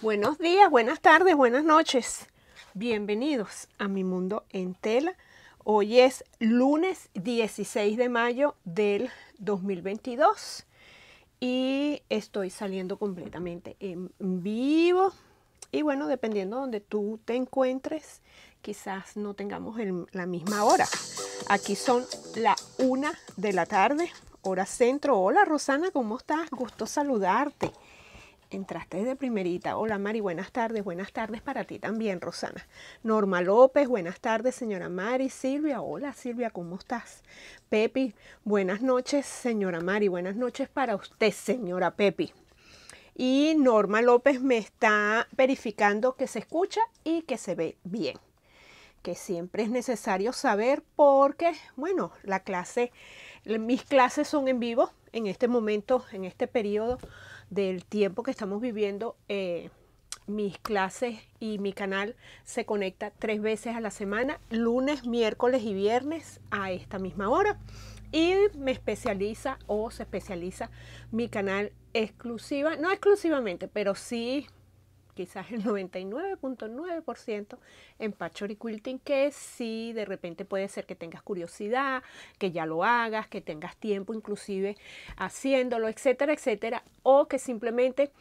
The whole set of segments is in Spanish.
Buenos días, buenas tardes, buenas noches. Bienvenidos a mi mundo en tela. Hoy es lunes 16 de mayo del 2022 y estoy saliendo completamente en vivo. Y bueno, dependiendo de donde tú te encuentres, quizás no tengamos la misma hora. Aquí son la una de la tarde, hora centro. Hola Rosana, ¿cómo estás? Gusto saludarte. Entraste de primerita. Hola Mari, buenas tardes. Buenas tardes para ti también, Rosana. Norma López, buenas tardes, señora Mari. Silvia, hola Silvia, ¿cómo estás? Pepi, buenas noches, señora Mari. Buenas noches para usted, señora Pepi. Y Norma López me está verificando que se escucha y que se ve bien. Que siempre es necesario saber porque, bueno, la clase, mis clases son en vivo en este momento, en este periodo del tiempo que estamos viviendo, eh, mis clases y mi canal se conecta tres veces a la semana, lunes, miércoles y viernes a esta misma hora. Y me especializa o se especializa mi canal exclusiva, no exclusivamente, pero sí quizás el 99.9% en patchwork quilting, que si de repente puede ser que tengas curiosidad, que ya lo hagas, que tengas tiempo inclusive haciéndolo, etcétera, etcétera, o que simplemente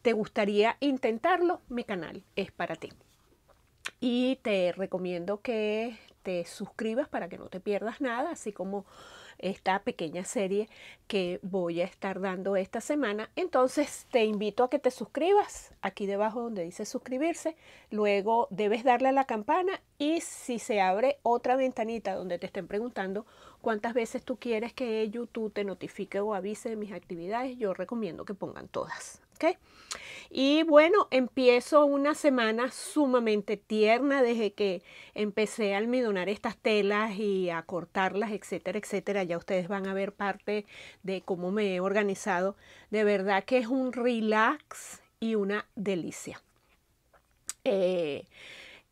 te gustaría intentarlo, mi canal es para ti. Y te recomiendo que te suscribas para que no te pierdas nada, así como esta pequeña serie que voy a estar dando esta semana. Entonces te invito a que te suscribas aquí debajo donde dice suscribirse. Luego debes darle a la campana y si se abre otra ventanita donde te estén preguntando cuántas veces tú quieres que YouTube te notifique o avise de mis actividades, yo recomiendo que pongan todas. Y bueno, empiezo una semana sumamente tierna desde que empecé a almidonar estas telas y a cortarlas, etcétera, etcétera. Ya ustedes van a ver parte de cómo me he organizado. De verdad que es un relax y una delicia. Eh,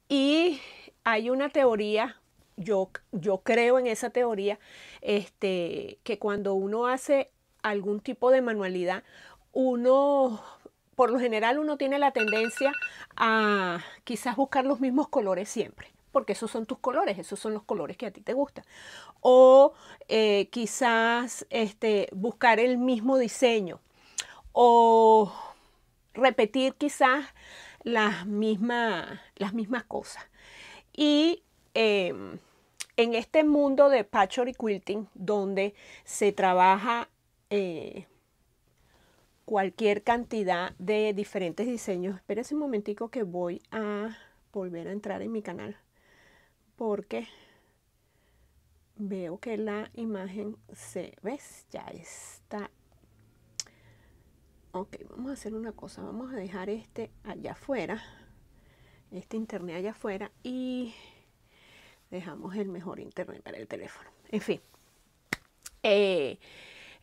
y hay una teoría, yo, yo creo en esa teoría, este, que cuando uno hace algún tipo de manualidad, uno, por lo general, uno tiene la tendencia a quizás buscar los mismos colores siempre porque esos son tus colores, esos son los colores que a ti te gustan. O eh, quizás este, buscar el mismo diseño. O repetir quizás las, mismas, las mismas cosas. Y em, en este mundo de patchwork y quilting, donde se trabaja eh, cualquier cantidad de diferentes diseños. Espera un momentico que voy a volver a entrar en mi canal porque veo que la imagen se ves ya está. Ok vamos a hacer una cosa. Vamos a dejar este allá afuera este internet allá afuera y dejamos el mejor internet para el teléfono. En fin. Eh,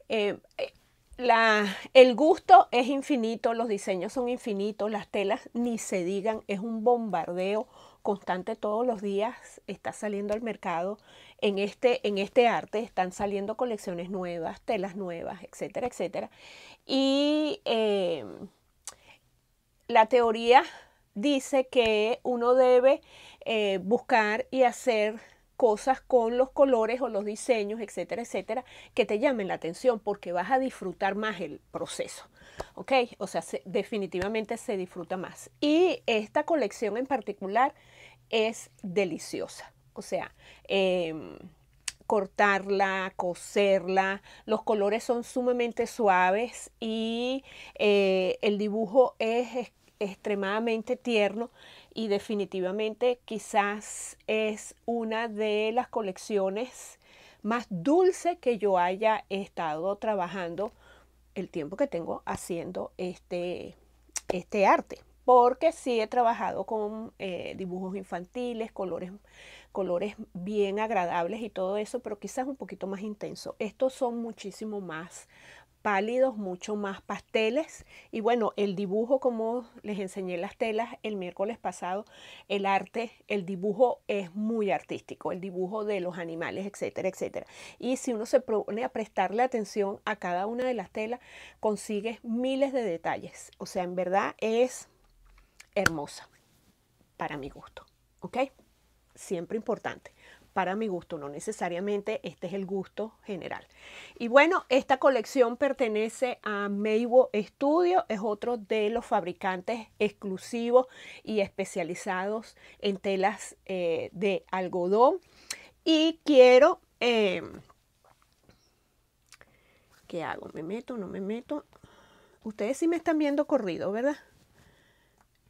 eh, eh el gusto es infinito, los diseños son infinitos, las telas ni se digan, es un bombardeo constante todos los días, está saliendo al mercado en este, en este arte, están saliendo colecciones nuevas, telas nuevas, etcétera, etcétera. Y em, la teoría dice que uno debe eh, buscar y hacer cosas con los colores o los diseños, etcétera, etcétera, que te llamen la atención porque vas a disfrutar más el proceso. ¿Ok? O sea, definitivamente se disfruta más. Y esta colección en particular es deliciosa. O sea, em, cortarla, coserla, los colores son sumamente suaves y eh, el dibujo es extremadamente tierno y definitivamente quizás es una de las colecciones más dulce que yo haya estado trabajando el tiempo que tengo haciendo este, este arte. Porque sí he trabajado con eh, dibujos infantiles, colores, colores bien agradables y todo eso, pero quizás un poquito más intenso. Estos son muchísimo más pálidos, mucho más pasteles. Y bueno, el dibujo, como les enseñé las telas el miércoles pasado, el arte, el dibujo es muy artístico, el dibujo de los animales, etcétera, etcétera. Y si uno se pone a prestarle atención a cada una de las telas, consigues miles de detalles. O sea, en verdad es hermosa, para mi gusto, ¿ok? Siempre importante para mi gusto, no necesariamente este es el gusto general. Y bueno, esta colección pertenece a Meibo Studio, es otro de los fabricantes exclusivos y especializados en telas eh, de algodón. Y quiero... Eh, ¿Qué hago? ¿Me meto? ¿No me meto? Ustedes sí me están viendo corrido, ¿verdad?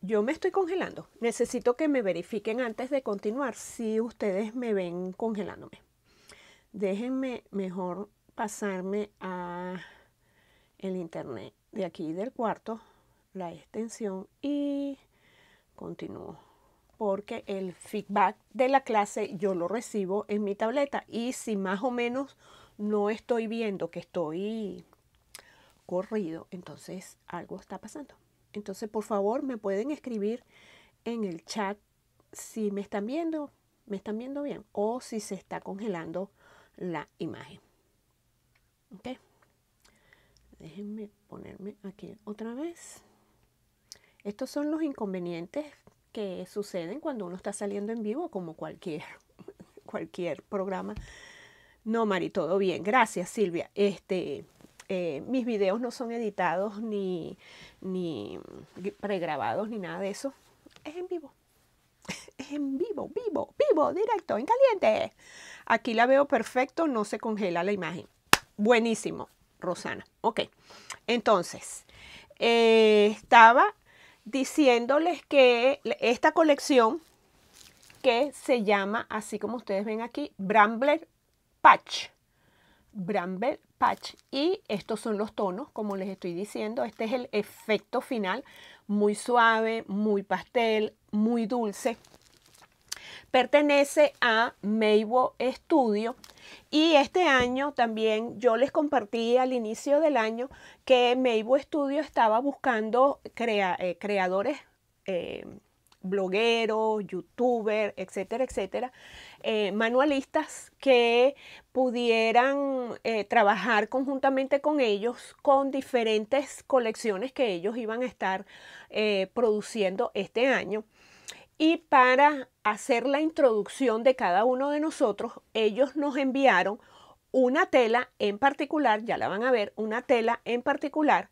Yo me estoy congelando. Necesito que me verifiquen antes de continuar si ustedes me ven congelándome. Déjenme mejor pasarme a el internet de aquí del cuarto, la extensión y continúo. Porque el feedback de la clase yo lo recibo en mi tableta y si más o menos no estoy viendo que estoy corrido, entonces algo está pasando. Entonces, por favor, me pueden escribir en el chat si me están viendo, me están viendo bien o si se está congelando la imagen. ¿Ok? Déjenme ponerme aquí otra vez. Estos son los inconvenientes que suceden cuando uno está saliendo en vivo, como cualquier, cualquier programa. No, Mari, todo bien. Gracias, Silvia. Este, eh, mis videos no son editados ni, ni pregrabados ni nada de eso. Es en vivo. Es en vivo, vivo, vivo, directo, en caliente. Aquí la veo perfecto, no se congela la imagen. Buenísimo, Rosana. Ok, entonces, eh, estaba diciéndoles que esta colección que se llama, así como ustedes ven aquí, Brambler Patch. Bramble Patch. Y estos son los tonos, como les estoy diciendo, este es el efecto final, muy suave, muy pastel, muy dulce. Pertenece a Meibo Studio. Y este año también yo les compartí al inicio del año que Meibo Studio estaba buscando eh, creadores eh, blogueros, youtubers, etcétera, etcétera, eh, manualistas que pudieran eh, trabajar conjuntamente con ellos con diferentes colecciones que ellos iban a estar eh, produciendo este año. Y para hacer la introducción de cada uno de nosotros, ellos nos enviaron una tela en particular, ya la van a ver, una tela en particular,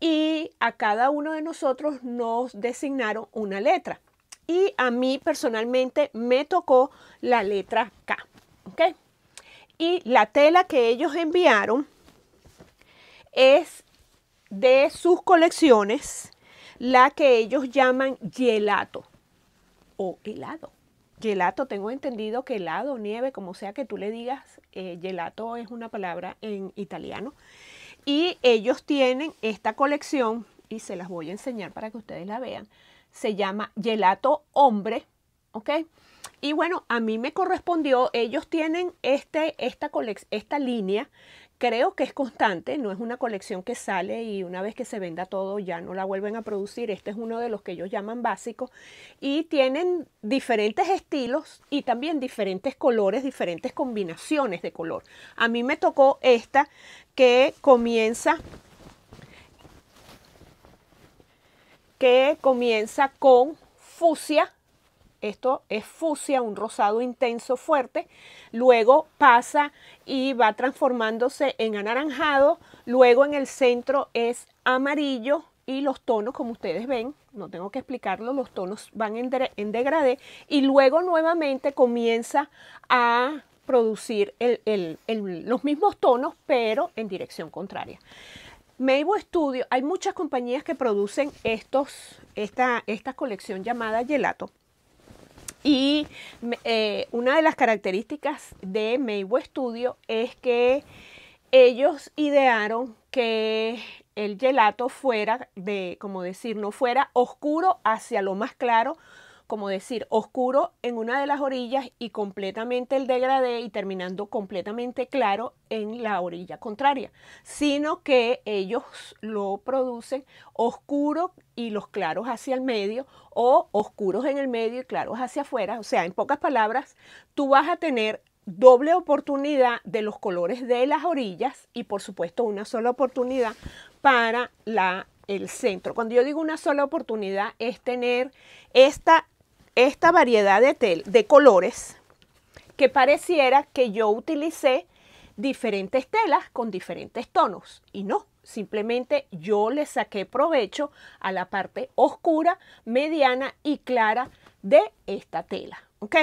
y a cada uno de nosotros nos designaron una letra y a mí personalmente me tocó la letra K. Y la tela que ellos enviaron es de sus colecciones la que ellos llaman gelato o helado. Gelato, tengo entendido que helado, nieve, como sea que tú le digas, eh, gelato es una palabra en italiano. Y ellos tienen esta colección, y se las voy a enseñar para que ustedes la vean se llama Gelato Hombre, ¿ok? Y bueno, a mí me correspondió, ellos tienen este, esta, esta línea, creo que es constante, no es una colección que sale y una vez que se venda todo ya no la vuelven a producir, este es uno de los que ellos llaman básicos, y tienen diferentes estilos y también diferentes colores, diferentes combinaciones de color. A mí me tocó esta que comienza que comienza con fucsia. Esto es fucsia, un rosado intenso fuerte. Luego pasa y va transformándose en anaranjado. Luego en el centro es amarillo y los tonos, como ustedes ven, no tengo que explicarlo, los tonos van en, en degradé. Y luego nuevamente comienza a producir los mismos tonos, pero en dirección contraria. Meibo Studio, hay muchas compañías que producen estos, esta, colección llamada Gelato. Y eh, una de las características de Meibo Studio es que ellos idearon que el gelato fuera de, como decir, no fuera oscuro hacia lo más claro, como decir, oscuro en una de las orillas y completamente el degradé y terminando completamente claro en la orilla contraria, sino que ellos lo producen oscuro y los claros hacia el medio o oscuros en el medio y claros hacia afuera. O sea, en pocas palabras, tú vas a tener doble oportunidad de los colores de las orillas y por supuesto una sola oportunidad para la el centro. Cuando yo digo una sola oportunidad es tener esta, esta variedad de, tel, de colores que pareciera que yo utilicé diferentes telas con diferentes tonos y no, simplemente yo le saqué provecho a la parte oscura, mediana y clara de esta tela, ¿ok?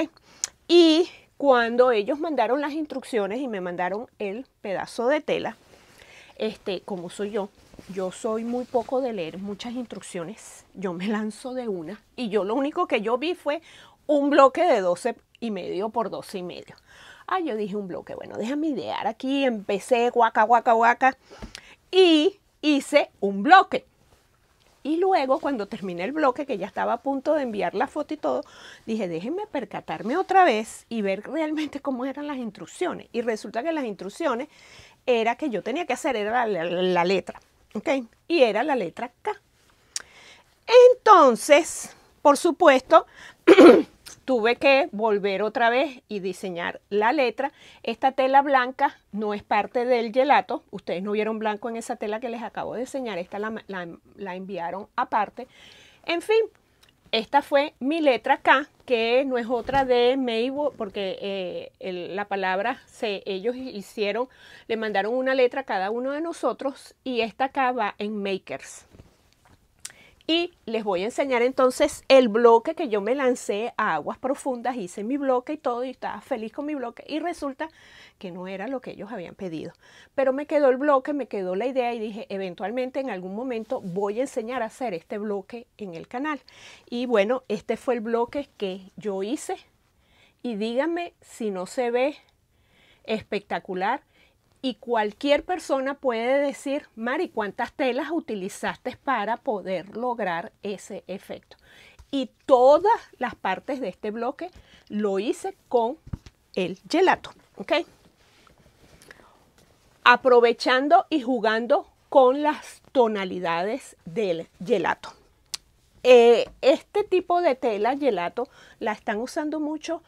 Y cuando ellos mandaron las instrucciones y me mandaron el pedazo de tela, este, como soy yo, yo soy muy poco de leer muchas instrucciones, yo me lanzo de una y yo lo único que yo vi fue un bloque de 12 y medio por 12 y medio. Ah, yo dije un bloque, bueno, déjame idear aquí, empecé guaca, guaca, guaca y hice un bloque. Y luego, cuando terminé el bloque, que ya estaba a punto de enviar la foto y todo, dije, déjenme percatarme otra vez y ver realmente cómo eran las instrucciones. Y resulta que las instrucciones era que yo tenía que hacer era la, letra, ¿ok? Y era la letra K. Entonces, por supuesto, tuve que volver otra vez y diseñar la letra. Esta tela blanca no es parte del gelato. Ustedes no vieron blanco en esa tela que les acabo de enseñar. Esta la, enviaron aparte. En fin, esta fue mi letra K, que no es otra de Mabel, porque eh, la palabra se, ellos hicieron, le mandaron una letra a cada uno de nosotros y esta K va en Makers. Y les voy a enseñar entonces el bloque que yo me lancé a aguas profundas, hice mi bloque y todo y estaba feliz con mi bloque y resulta que no era lo que ellos habían pedido. Pero me quedó el bloque, me quedó la idea y dije, eventualmente en algún momento voy a enseñar a hacer este bloque en el canal. Y bueno, este fue el bloque que yo hice y díganme si no se ve espectacular y cualquier persona puede decir, Mari, ¿cuántas telas utilizaste para poder lograr ese efecto? Y todas las partes de este bloque lo hice con el gelato, ¿ok? Aprovechando y jugando con las tonalidades del gelato. Eh, este tipo de tela gelato la están usando mucho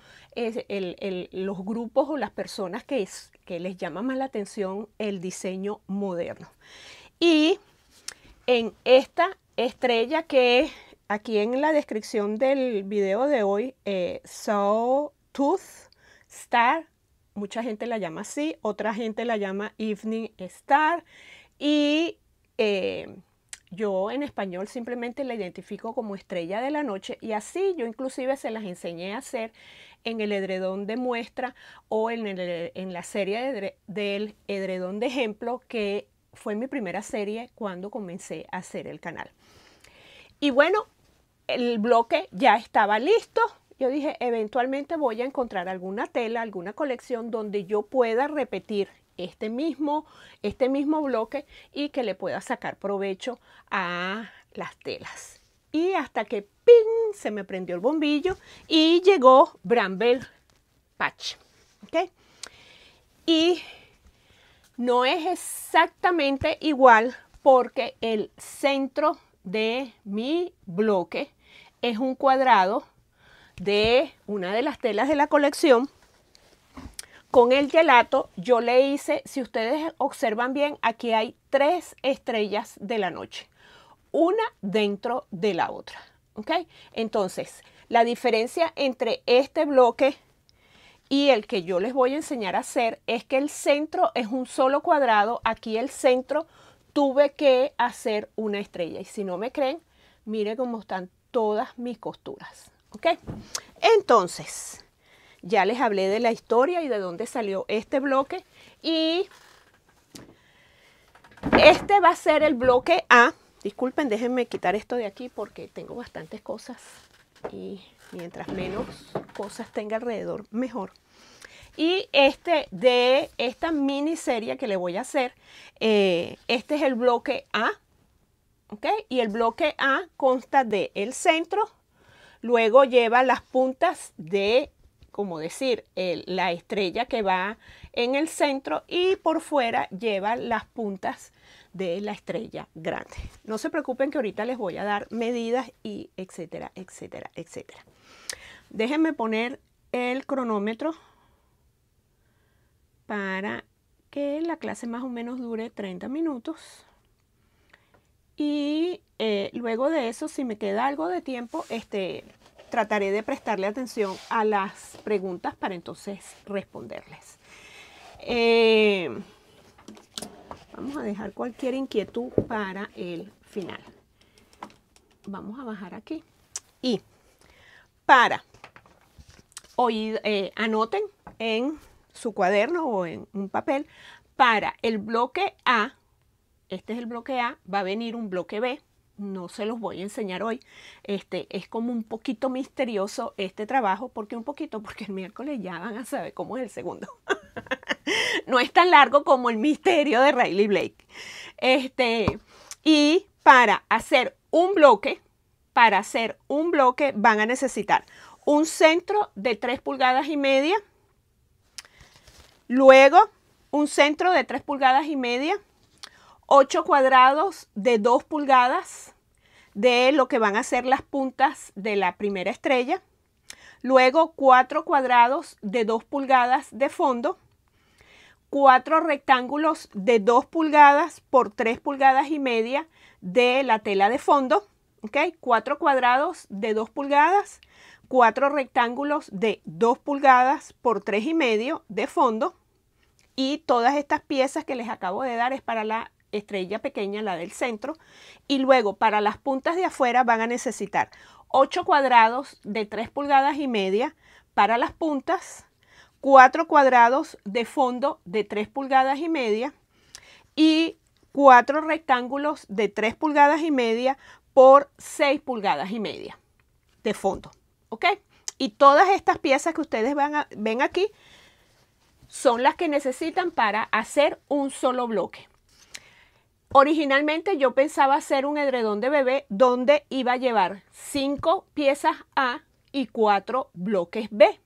los grupos o las personas que, que les llama más la atención el diseño moderno. Y en esta estrella que aquí en la descripción del video de hoy, eh, Tooth Star, mucha gente la llama así, otra gente la llama Evening Star y eh, yo en español simplemente la identifico como estrella de la noche y así yo inclusive se las enseñé a hacer en el edredón de muestra o en, en la serie del edredón de ejemplo que fue mi primera serie cuando comencé a hacer el canal. Y bueno, el bloque ya estaba listo. Yo dije, eventualmente voy a encontrar alguna tela, alguna colección donde yo pueda repetir este mismo, este mismo bloque y que le pueda sacar provecho a las telas. Y hasta que ¡ping! se me prendió el bombillo y llegó Bramble Patch. Y no es exactamente igual porque el centro de mi bloque es un cuadrado de una de las telas de la colección con el gelato yo le hice, si ustedes observan bien, aquí hay tres estrellas de la noche, una dentro de la otra. ¿ok? Entonces, la diferencia entre este bloque y el que yo les voy a enseñar a hacer es que el centro es un solo cuadrado. Aquí el centro tuve que hacer una estrella. Y si no me creen, mire cómo están todas mis costuras. ¿Ok? Entonces, ya les hablé de la historia y de dónde salió este bloque. Y este va a ser el bloque A. Disculpen, déjenme quitar esto de aquí porque tengo bastantes cosas. Y mientras menos cosas tenga alrededor, mejor. Y este de esta miniserie que le voy a hacer, eh, este es el bloque A. ¿ok? Y el bloque A consta de el centro, luego lleva las puntas de como decir, la estrella que va en el centro y por fuera lleva las puntas de la estrella grande. No se preocupen que ahorita les voy a dar medidas y etcétera, etcétera, etcétera. Déjenme poner el cronómetro para que la clase más o menos dure 30 minutos. y eh, luego de eso, si me queda algo de tiempo, este, trataré de prestarle atención a las preguntas para entonces responderles. Eh, vamos a dejar cualquier inquietud para el final. Vamos a bajar aquí. Y para hoy, eh, anoten en su cuaderno o en un papel, para el bloque A, este es el bloque A, va a venir un bloque B, no se los voy a enseñar hoy. Este es como un poquito misterioso este trabajo, porque un poquito, porque el miércoles ya van a saber cómo es el segundo. no es tan largo como el misterio de Riley Blake. Este, y para hacer un bloque, para hacer un bloque van a necesitar un centro de 3 pulgadas y media, luego un centro de 3 pulgadas y media, 8 cuadrados de 2 pulgadas de lo que van a ser las puntas de la primera estrella. Luego 4 cuadrados de 2 pulgadas de fondo. 4 rectángulos de 2 pulgadas por 3 pulgadas y media de la tela de fondo. ¿okay? 4 cuadrados de 2 pulgadas. 4 rectángulos de 2 pulgadas por 3 y medio de fondo. Y todas estas piezas que les acabo de dar es para la estrella pequeña, la del centro, y luego para las puntas de afuera van a necesitar 8 cuadrados de 3 pulgadas y media para las puntas, 4 cuadrados de fondo de 3 pulgadas y media y 4 rectángulos de 3 pulgadas y media por 6 pulgadas y media de fondo. ¿Ok? Y todas estas piezas que ustedes van a, ven aquí son las que necesitan para hacer un solo bloque. Originalmente yo pensaba hacer un edredón de bebé donde iba a llevar cinco piezas A y cuatro bloques B,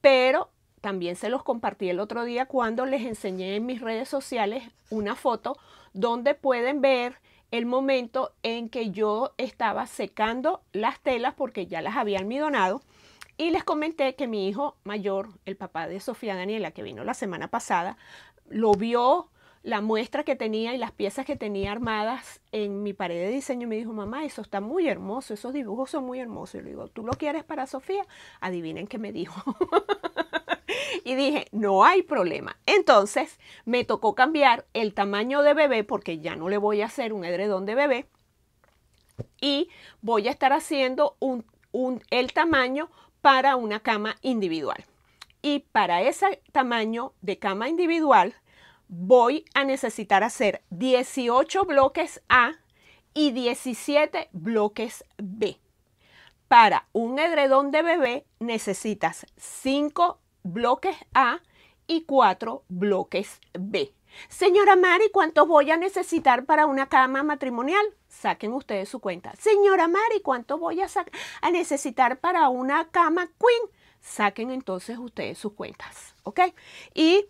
pero también se los compartí el otro día cuando les enseñé en mis redes sociales una foto donde pueden ver el momento en que yo estaba secando las telas porque ya las había almidonado y les comenté que mi hijo mayor, el papá de Sofía Daniela, que vino la semana pasada, lo vio la muestra que tenía y las piezas que tenía armadas en mi pared de diseño me dijo, mamá, eso está muy hermoso, esos dibujos son muy hermosos. Y le digo, ¿tú lo quieres para Sofía? Adivinen qué me dijo. y dije, no hay problema. Entonces me tocó cambiar el tamaño de bebé porque ya no le voy a hacer un edredón de bebé. Y voy a estar haciendo un, el tamaño para una cama individual. Y para ese tamaño de cama individual, voy a necesitar hacer 18 bloques A y 17 bloques B. Para un edredón de bebé necesitas 5 bloques A y 4 bloques B. Señora Mari, ¿cuántos voy a necesitar para una cama matrimonial? Saquen ustedes su cuenta. Señora Mari, ¿cuántos voy a, necesitar para una cama queen? Saquen entonces ustedes sus cuentas, ¿ok? Y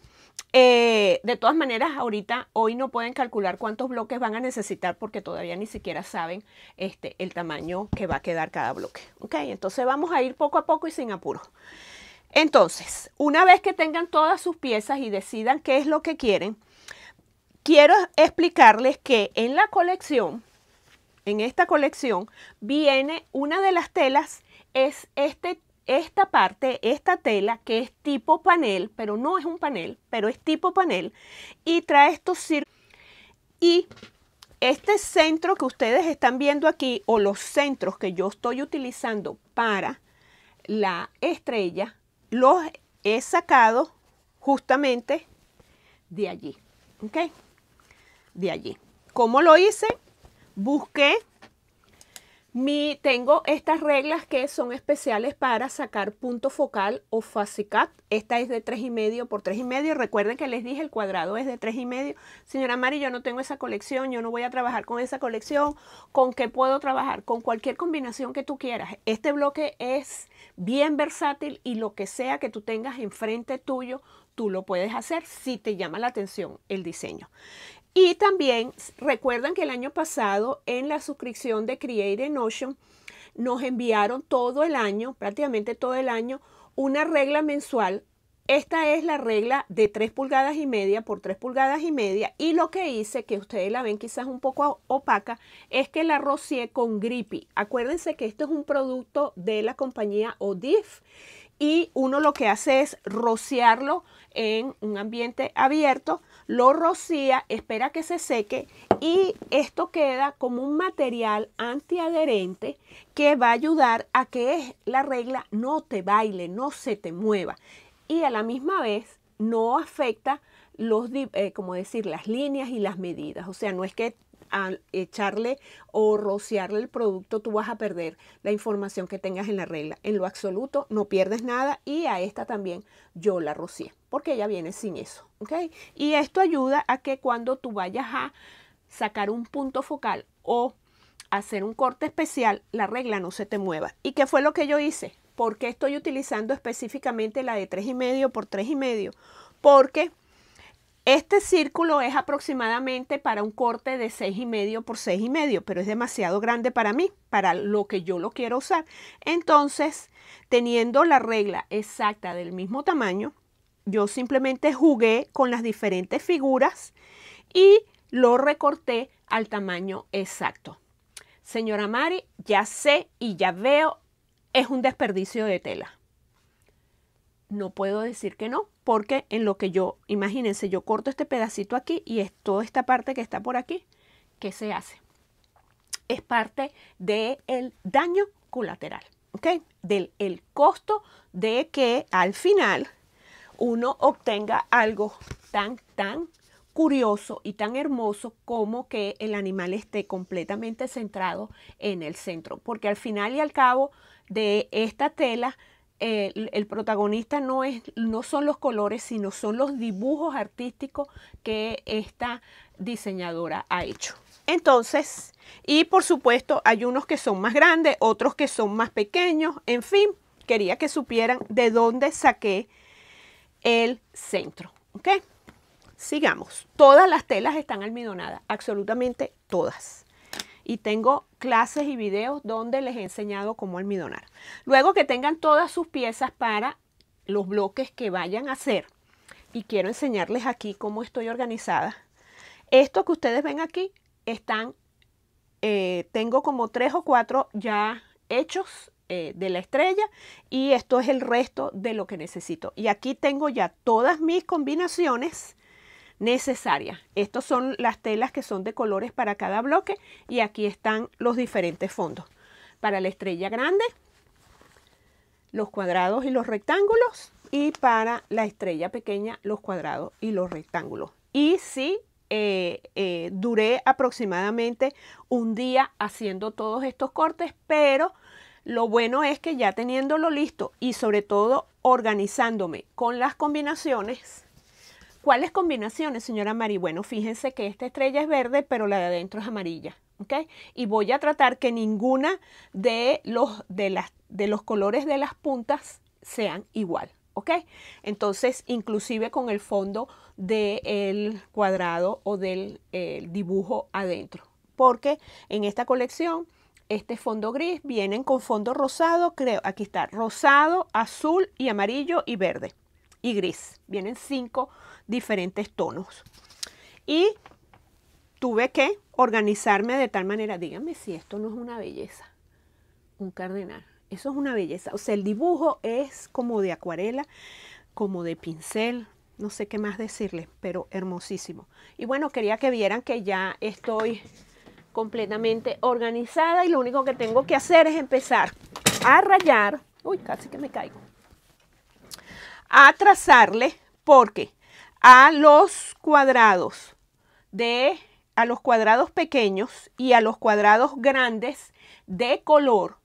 eh, de todas maneras, ahorita, hoy no pueden calcular cuántos bloques van a necesitar porque todavía ni siquiera saben este, el tamaño que va a quedar cada bloque. ¿Ok? Entonces vamos a ir poco a poco y sin apuro. Entonces, una vez que tengan todas sus piezas y decidan qué es lo que quieren, quiero explicarles que en la colección, en esta colección, viene una de las telas, es este esta parte, esta tela que es tipo panel, pero no es un panel, pero es tipo panel, y trae estos círculos. Y este centro que ustedes están viendo aquí, o los centros que yo estoy utilizando para la estrella, los he sacado justamente de allí. ¿Ok? De allí. ¿Cómo lo hice? Busqué mi, tengo estas reglas que son especiales para sacar punto focal o facicat. Esta es de 3,5 por 3,5. Recuerden que les dije el cuadrado es de 3,5. Señora Mari, yo no tengo esa colección, yo no voy a trabajar con esa colección. ¿Con qué puedo trabajar? Con cualquier combinación que tú quieras. Este bloque es bien versátil y lo que sea que tú tengas enfrente tuyo, tú lo puedes hacer si te llama la atención el diseño. Y también recuerdan que el año pasado en la suscripción de Create Notion nos enviaron todo el año, prácticamente todo el año, una regla mensual esta es la regla de 3 pulgadas y media por 3 pulgadas y media y lo que hice, que ustedes la ven quizás un poco opaca, es que la rocié con Grippy. Acuérdense que esto es un producto de la compañía Odif y uno lo que hace es rociarlo en un ambiente abierto, lo rocía, espera que se seque y esto queda como un material antiadherente que va a ayudar a que la regla no te baile, no se te mueva y a la misma vez no afecta los, eh, como decir, las líneas y las medidas. O sea, no es que al echarle o rociarle el producto tú vas a perder la información que tengas en la regla. En lo absoluto no pierdes nada y a esta también yo la rocié porque ella viene sin eso. ¿ok? Y esto ayuda a que cuando tú vayas a sacar un punto focal o hacer un corte especial, la regla no se te mueva. ¿Y qué fue lo que yo hice? ¿Por qué estoy utilizando específicamente la de 3,5 por 3,5? Porque este círculo es aproximadamente para un corte de 6,5 por 6,5, pero es demasiado grande para mí, para lo que yo lo quiero usar. Entonces, teniendo la regla exacta del mismo tamaño, yo simplemente jugué con las diferentes figuras y lo recorté al tamaño exacto. Señora Mari, ya sé y ya veo es un desperdicio de tela. No puedo decir que no, porque en lo que yo, imagínense, yo corto este pedacito aquí y es toda esta parte que está por aquí, ¿qué se hace? Es parte del el daño colateral, ¿ok? Del el costo de que al final uno obtenga algo tan, tan curioso y tan hermoso como que el animal esté completamente centrado en el centro, porque al final y al cabo de esta tela, el, protagonista no, es, no son los colores, sino son los dibujos artísticos que esta diseñadora ha hecho. Entonces, y por supuesto hay unos que son más grandes, otros que son más pequeños, en fin, quería que supieran de dónde saqué el centro. ¿Ok? Sigamos. Todas las telas están almidonadas, absolutamente todas y tengo clases y videos donde les he enseñado cómo almidonar. Luego que tengan todas sus piezas para los bloques que vayan a hacer y quiero enseñarles aquí cómo estoy organizada. Esto que ustedes ven aquí están, eh, tengo como tres o cuatro ya hechos eh, de la estrella y esto es el resto de lo que necesito. Y aquí tengo ya todas mis combinaciones necesaria. Estas son las telas que son de colores para cada bloque y aquí están los diferentes fondos. Para la estrella grande, los cuadrados y los rectángulos y para la estrella pequeña, los cuadrados y los rectángulos. Y sí, eh, eh, duré aproximadamente un día haciendo todos estos cortes, pero lo bueno es que ya teniéndolo listo y sobre todo organizándome con las combinaciones, ¿Cuáles combinaciones, señora Mari? Bueno, fíjense que esta estrella es verde, pero la de adentro es amarilla. ¿ok? Y voy a tratar que ninguna de los, de las, de los colores de las puntas sean igual. ¿ok? Entonces, inclusive con el fondo del cuadrado o del dibujo adentro. Porque en esta colección, este fondo gris vienen con fondo rosado, creo, aquí está, rosado, azul y amarillo y verde y gris. Vienen cinco diferentes tonos. Y tuve que organizarme de tal manera, díganme si esto no es una belleza, un cardenal. Eso es una belleza. O sea, el dibujo es como de acuarela, como de pincel, no sé qué más decirles, pero hermosísimo. Y bueno, quería que vieran que ya estoy completamente organizada y lo único que tengo que hacer es empezar a rayar. Uy, casi que me caigo a trazarle porque a los cuadrados de a los cuadrados pequeños y a los cuadrados grandes de color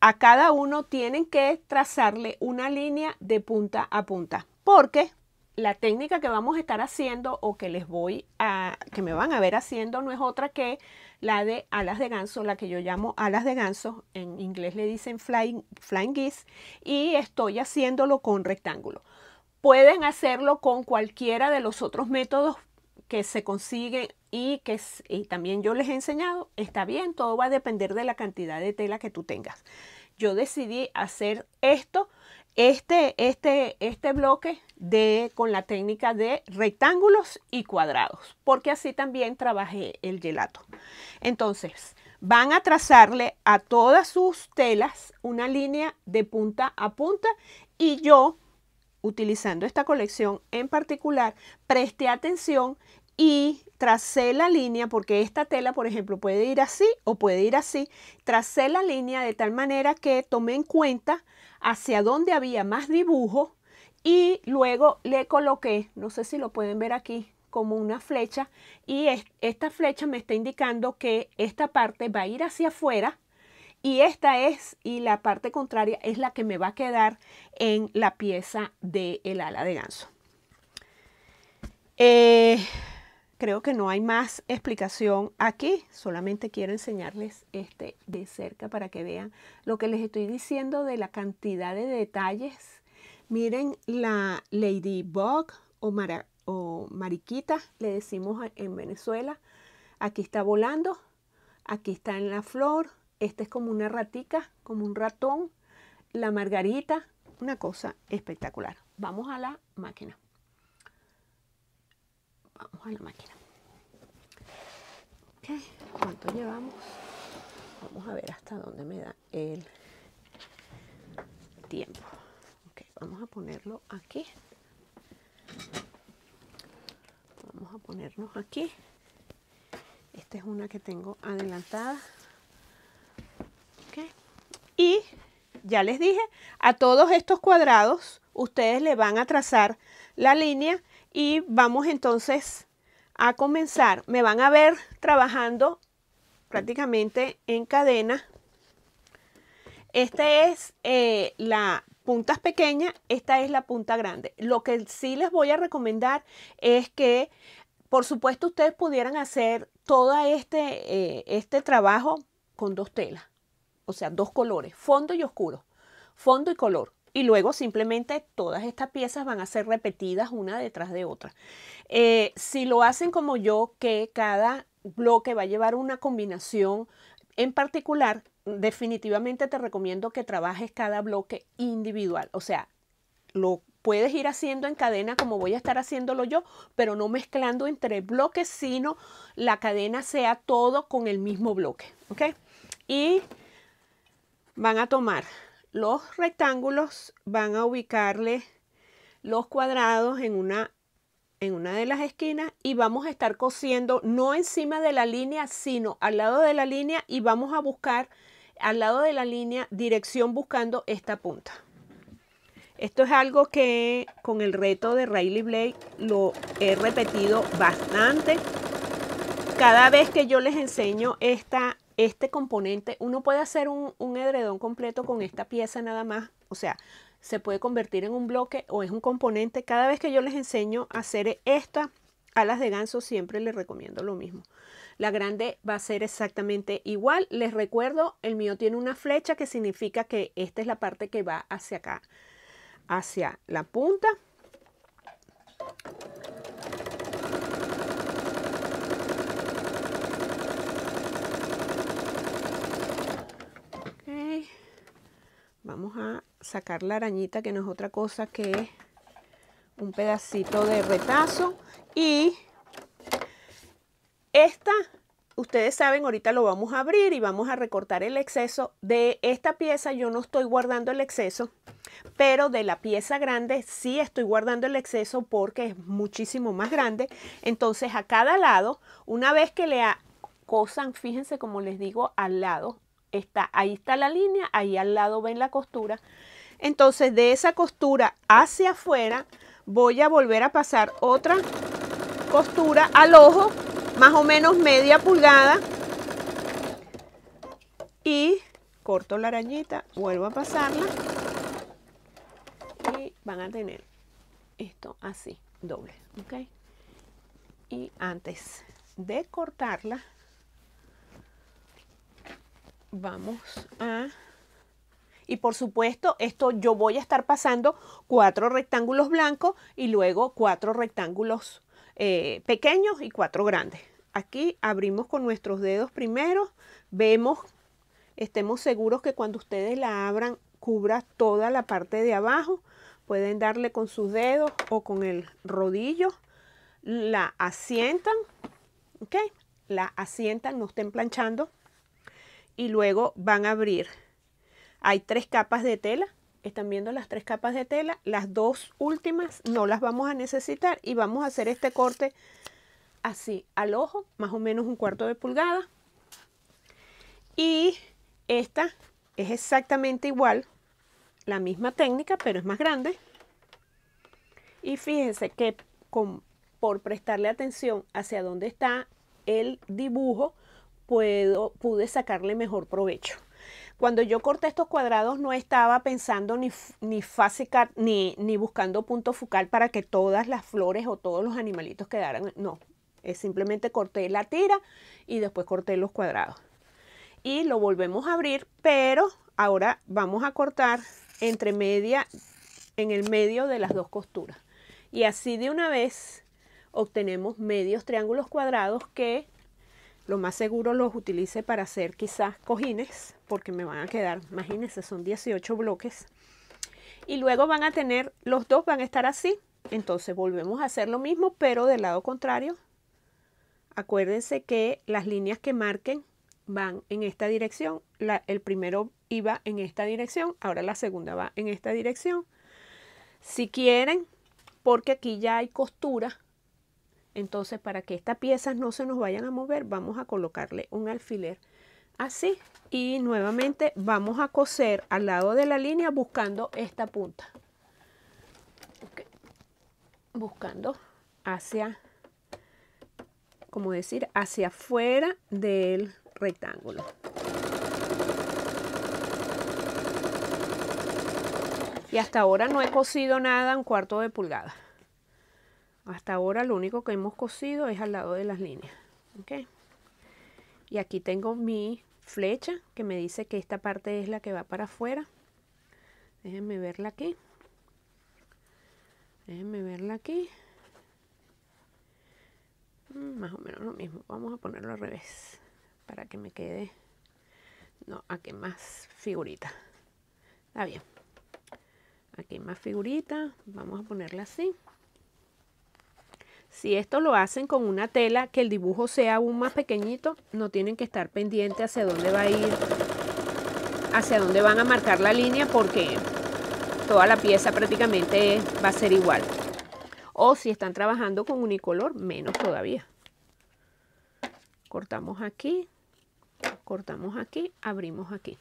a cada uno tienen que trazarle una línea de punta a punta porque la técnica que vamos a estar haciendo o que les voy a que me van a ver haciendo no es otra que la de alas de ganso, la que yo llamo alas de ganso, en inglés le dicen flying, flying geese, y estoy haciéndolo con rectángulo. Pueden hacerlo con cualquiera de los otros métodos que se consiguen y que también yo les he enseñado, está bien, todo va a depender de la cantidad de tela que tú tengas. Yo decidí hacer esto este, este, este bloque de, con la técnica de rectángulos y cuadrados, porque así también trabajé el gelato. Entonces, van a trazarle a todas sus telas una línea de punta a punta y yo, utilizando esta colección en particular, presté atención y tracé la línea, porque esta tela, por ejemplo, puede ir así o puede ir así, tracé la línea de tal manera que tomé en cuenta hacia dónde había más dibujo y luego le coloqué, no sé si lo pueden ver aquí, como una flecha y esta flecha me está indicando que esta parte va a ir hacia afuera y esta es, y la parte contraria es la que me va a quedar en la pieza del el ala de ganso. Eh, creo que no hay más explicación aquí, solamente quiero enseñarles este de cerca para que vean lo que les estoy diciendo de la cantidad de detalles. Miren la Ladybug o, o mariquita, le decimos en Venezuela. Aquí está volando, aquí está en la flor, este es como una ratica, como un ratón, la margarita, una cosa espectacular. Vamos a la máquina. Vamos a la máquina. ¿Cuánto llevamos? Vamos a ver hasta dónde me da el tiempo. Vamos a ponerlo aquí. Vamos a ponernos aquí. Esta es una que tengo adelantada. Y ya les dije, a todos estos cuadrados ustedes le van a trazar la línea y vamos entonces a comenzar. Me van a ver trabajando prácticamente en cadena. Esta es eh, la puntas pequeña, esta es la punta grande. Lo que sí les voy a recomendar es que, por supuesto, ustedes pudieran hacer todo este, eh, este trabajo con dos telas, o sea, dos colores, fondo y oscuro, fondo y color y luego simplemente todas estas piezas van a ser repetidas una detrás de otra. Eh, si lo hacen como yo, que cada bloque va a llevar una combinación en particular, definitivamente te recomiendo que trabajes cada bloque individual. O sea, lo puedes ir haciendo en cadena como voy a estar haciéndolo yo, pero no mezclando entre bloques, sino la cadena sea todo con el mismo bloque. ¿Ok? Y van a tomar los rectángulos van a ubicarle los cuadrados en una, en una de las esquinas y vamos a estar cosiendo no encima de la línea, sino al lado de la línea y vamos a buscar al lado de la línea dirección buscando esta punta. Esto es algo que con el reto de Riley Blake lo he repetido bastante. Cada vez que yo les enseño esta este componente, uno puede hacer un, edredón completo con esta pieza nada más, o sea, se puede convertir en un bloque o es un componente. Cada vez que yo les enseño a hacer esta alas de ganso, siempre les recomiendo lo mismo. La grande va a ser exactamente igual. Les recuerdo, el mío tiene una flecha que significa que esta es la parte que va hacia acá, hacia la punta. Vamos a sacar la arañita, que no es otra cosa que un pedacito de retazo. Y esta, ustedes saben, ahorita lo vamos a abrir y vamos a recortar el exceso. De esta pieza yo no estoy guardando el exceso, pero de la pieza grande sí estoy guardando el exceso porque es muchísimo más grande. Entonces a cada lado, una vez que le cosan, fíjense como les digo, al lado, está, ahí está la línea, ahí al lado ven la costura. Entonces de esa costura hacia afuera voy a volver a pasar otra costura al ojo, más o menos media pulgada. Y corto la arañita, vuelvo a pasarla. Y van a tener esto así, doble, ¿ok? Y antes de cortarla, vamos a... Y por supuesto, esto yo voy a estar pasando cuatro rectángulos blancos y luego cuatro rectángulos eh, pequeños y cuatro grandes. Aquí abrimos con nuestros dedos primero, vemos, estemos seguros que cuando ustedes la abran cubra toda la parte de abajo. Pueden darle con sus dedos o con el rodillo. La asientan, ¿ok? La asientan, no estén planchando. Y luego van a abrir. Hay tres capas de tela. Están viendo las tres capas de tela. Las dos últimas no las vamos a necesitar y vamos a hacer este corte así al ojo, más o menos un cuarto de pulgada. Y esta es exactamente igual, la misma técnica, pero es más grande. Y fíjense que con, por prestarle atención hacia dónde está el dibujo, puedo, pude sacarle mejor provecho. Cuando yo corté estos cuadrados no estaba pensando ni, ni, ni, ni buscando punto focal para que todas las flores o todos los animalitos quedaran. No, es simplemente corté la tira y después corté los cuadrados y lo volvemos a abrir, pero ahora vamos a cortar entre media, en el medio de las dos costuras. Y así de una vez obtenemos medios triángulos cuadrados que lo más seguro los utilice para hacer quizás cojines, porque me van a quedar, imagínense, son 18 bloques. Y luego van a tener, los dos van a estar así. Entonces volvemos a hacer lo mismo, pero del lado contrario. Acuérdense que las líneas que marquen van en esta dirección. el primero iba en esta dirección, ahora la segunda va en esta dirección. Si quieren, porque aquí ya hay costura, entonces para que estas piezas no se nos vayan a mover, vamos a colocarle un alfiler así y nuevamente vamos a coser al lado de la línea buscando esta punta. Buscando hacia, como decir, hacia afuera del rectángulo. Y hasta ahora no he cosido nada un cuarto de pulgada. Hasta ahora lo único que hemos cosido es al lado de las líneas. Y aquí tengo mi flecha que me dice que esta parte es la que va para afuera. Déjenme verla aquí. Déjenme verla aquí. Mm, más o menos lo mismo. Vamos a ponerlo al revés para que me quede, no, aquí más figurita. Está bien. Aquí más figurita, vamos a ponerla así. Si esto lo hacen con una tela que el dibujo sea aún más pequeñito, no tienen que estar pendientes hacia dónde va a ir, hacia dónde van a marcar la línea porque toda la pieza prácticamente va a ser igual. O si están trabajando con unicolor, menos todavía. Cortamos aquí, cortamos aquí, abrimos aquí.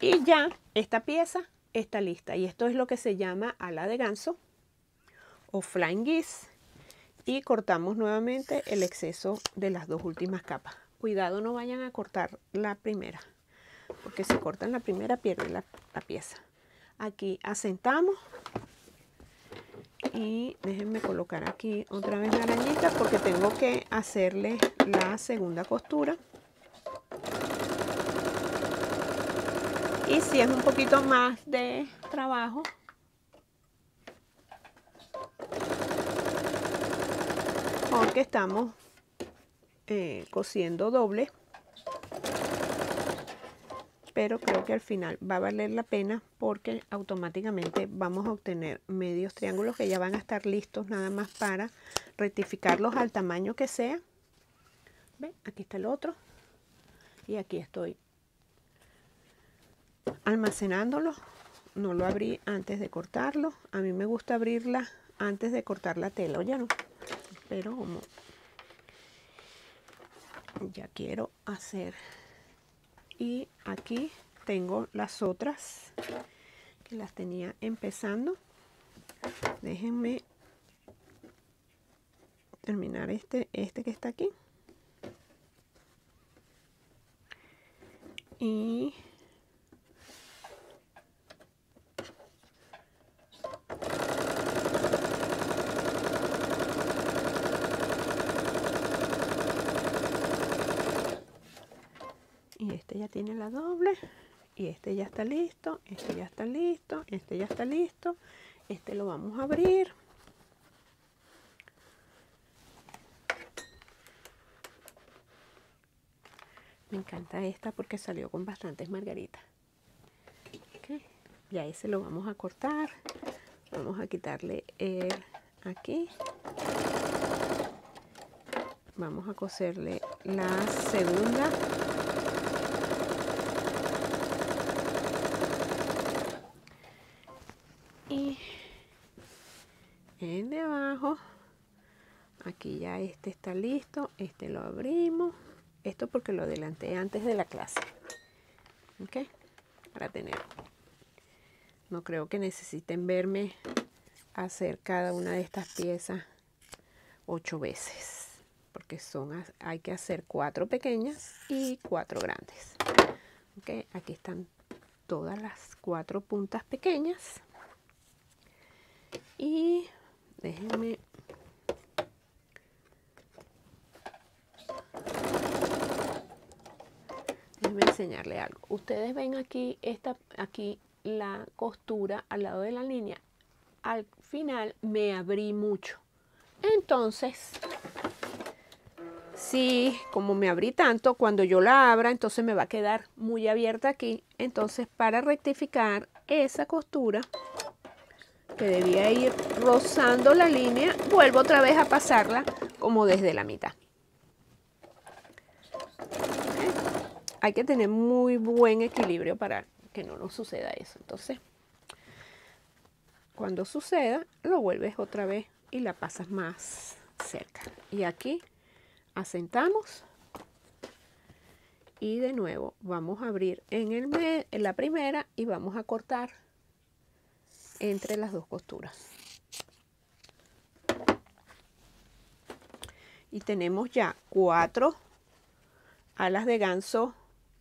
Y ya esta pieza está lista. Y esto es lo que se llama ala de ganso o flying geese. Y cortamos nuevamente el exceso de las dos últimas capas. Cuidado, no vayan a cortar la primera, porque si cortan la primera pierden la, la pieza. Aquí asentamos y déjenme colocar aquí otra vez la arañita porque tengo que hacerle la segunda costura y si es un poquito más de trabajo porque estamos eh, cosiendo doble pero creo que al final va a valer la pena porque automáticamente vamos a obtener medios triángulos que ya van a estar listos nada más para rectificarlos al tamaño que sea. ¿Ven? Aquí está el otro y aquí estoy almacenándolo. No lo abrí antes de cortarlo. A mí me gusta abrirla antes de cortar la tela, ya no. Pero como ya quiero hacer y aquí tengo las otras que las tenía empezando déjenme terminar este este que está aquí y ya tiene la doble y este ya está listo, este ya está listo, este ya está listo, este lo vamos a abrir. Me encanta esta porque salió con bastantes margaritas. Okay. Ya ese lo vamos a cortar. Vamos a quitarle el aquí. Vamos a coserle la segunda. Y el de abajo. Aquí ya este está listo. Este lo abrimos. Esto porque lo adelanté antes de la clase. ¿Ok? Para tener. No creo que necesiten verme hacer cada una de estas piezas ocho veces. Porque son, hay que hacer cuatro pequeñas y cuatro grandes. ¿Ok? Aquí están todas las cuatro puntas pequeñas. Y déjenme enseñarle algo. Ustedes ven aquí, esta, aquí la costura al lado de la línea. Al final me abrí mucho. Entonces, si como me abrí tanto, cuando yo la abra, entonces me va a quedar muy abierta aquí. Entonces, para rectificar esa costura, que debía ir rozando la línea, vuelvo otra vez a pasarla como desde la mitad. Hay que tener muy buen equilibrio para que no nos suceda eso. Entonces, cuando suceda, lo vuelves otra vez y la pasas más cerca. Y aquí asentamos y de nuevo vamos a abrir en, el en la primera y vamos a cortar entre las dos costuras. Y tenemos ya cuatro alas de ganso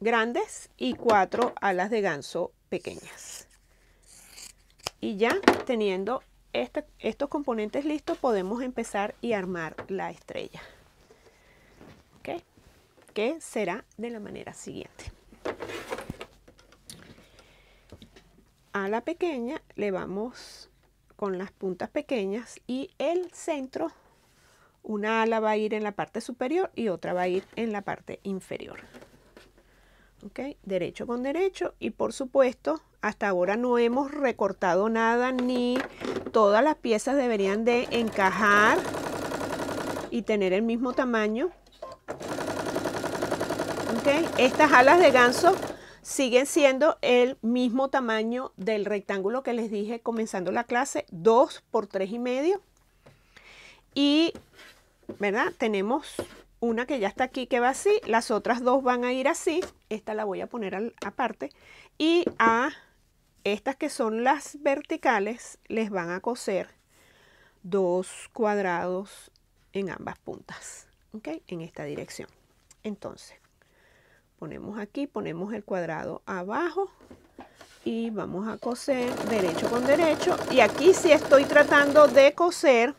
grandes y cuatro alas de ganso pequeñas. Y ya teniendo estos componentes listos podemos empezar y armar la estrella. Que será de la manera siguiente. A la pequeña le vamos con las puntas pequeñas y el centro, una ala va a ir en la parte superior y otra va a ir en la parte inferior. Derecho con derecho y por supuesto hasta ahora no hemos recortado nada ni todas las piezas deberían de encajar y tener el mismo tamaño. Estas alas de ganso siguen siendo el mismo tamaño del rectángulo que les dije comenzando la clase, 2 por 3 y medio. Y, ¿verdad? Tenemos una que ya está aquí que va así, las otras dos van a ir así, esta la voy a poner aparte, y a estas que son las verticales les van a coser dos cuadrados en ambas puntas, ¿ok? En esta dirección. Entonces, ponemos aquí, ponemos el cuadrado abajo y vamos a coser derecho con derecho. Y aquí sí estoy tratando de coser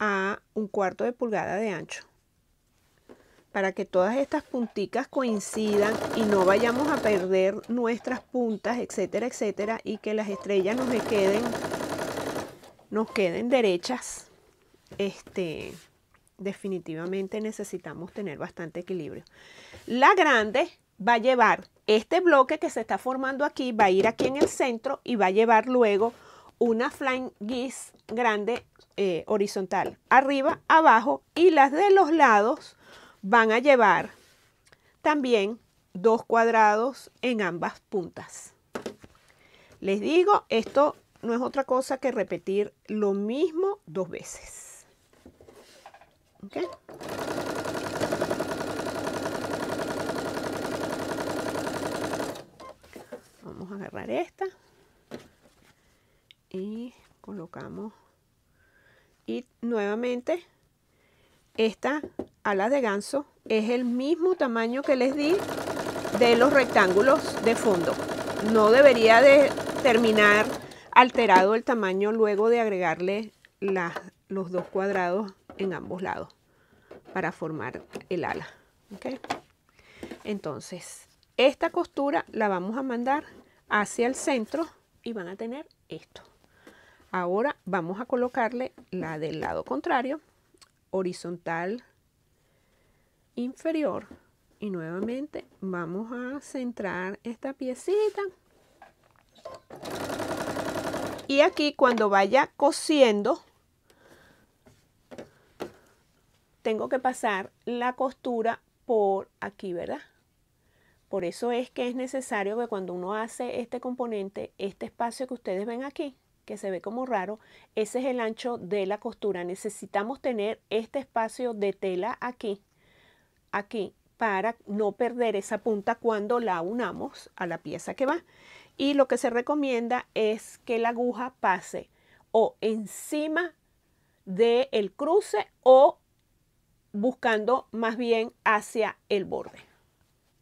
a un cuarto de pulgada de ancho para que todas estas punticas coincidan y no vayamos a perder nuestras puntas, etcétera, etcétera, y que las estrellas nos queden, nos queden derechas. Este, definitivamente necesitamos tener bastante equilibrio. La grande va a llevar este bloque que se está formando aquí, va a ir aquí en el centro y va a llevar luego una geese grande eh, horizontal, arriba, abajo, y las de los lados van a llevar también dos cuadrados en ambas puntas. Les digo, esto no es otra cosa que repetir lo mismo dos veces. Vamos a agarrar esta y colocamos y nuevamente esta ala de ganso es el mismo tamaño que les di de los rectángulos de fondo. No debería de terminar alterado el tamaño luego de agregarle los dos cuadrados en ambos lados para formar el ala. Entonces, esta costura la vamos a mandar hacia el centro y van a tener esto. Ahora vamos a colocarle la del lado contrario, horizontal inferior y nuevamente vamos a centrar esta piecita y aquí cuando vaya cosiendo tengo que pasar la costura por aquí, ¿verdad? Por eso es que es necesario que cuando uno hace este componente, este espacio que ustedes ven aquí, que se ve como raro, ese es el ancho de la costura. Necesitamos tener este espacio de tela aquí, aquí, para no perder esa punta cuando la unamos a la pieza que va. Y lo que se recomienda es que la aguja pase o encima del cruce o buscando más bien hacia el borde.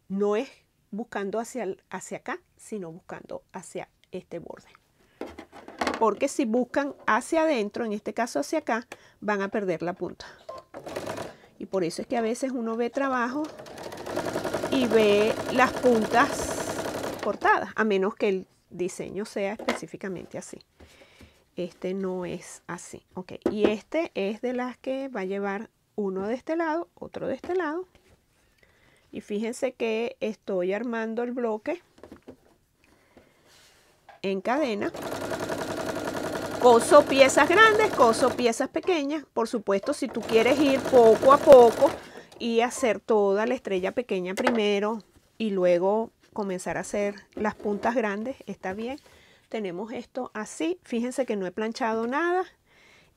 No es buscando hacia, hacia acá, sino buscando hacia este borde. Porque si buscan hacia adentro, en este caso hacia acá, van a perder la punta. Y por eso es que a veces uno ve trabajo y ve las puntas cortadas, a menos que el diseño sea específicamente así. Este no es así. Ok, y este es de las que va a llevar uno de este lado, otro de este lado. Y fíjense que estoy armando el bloque en cadena. Coso piezas grandes, coso piezas pequeñas. Por supuesto, si tú quieres ir poco a poco y hacer toda la estrella pequeña primero y luego comenzar a hacer las puntas grandes, está bien. Tenemos esto así. Fíjense que no he planchado nada.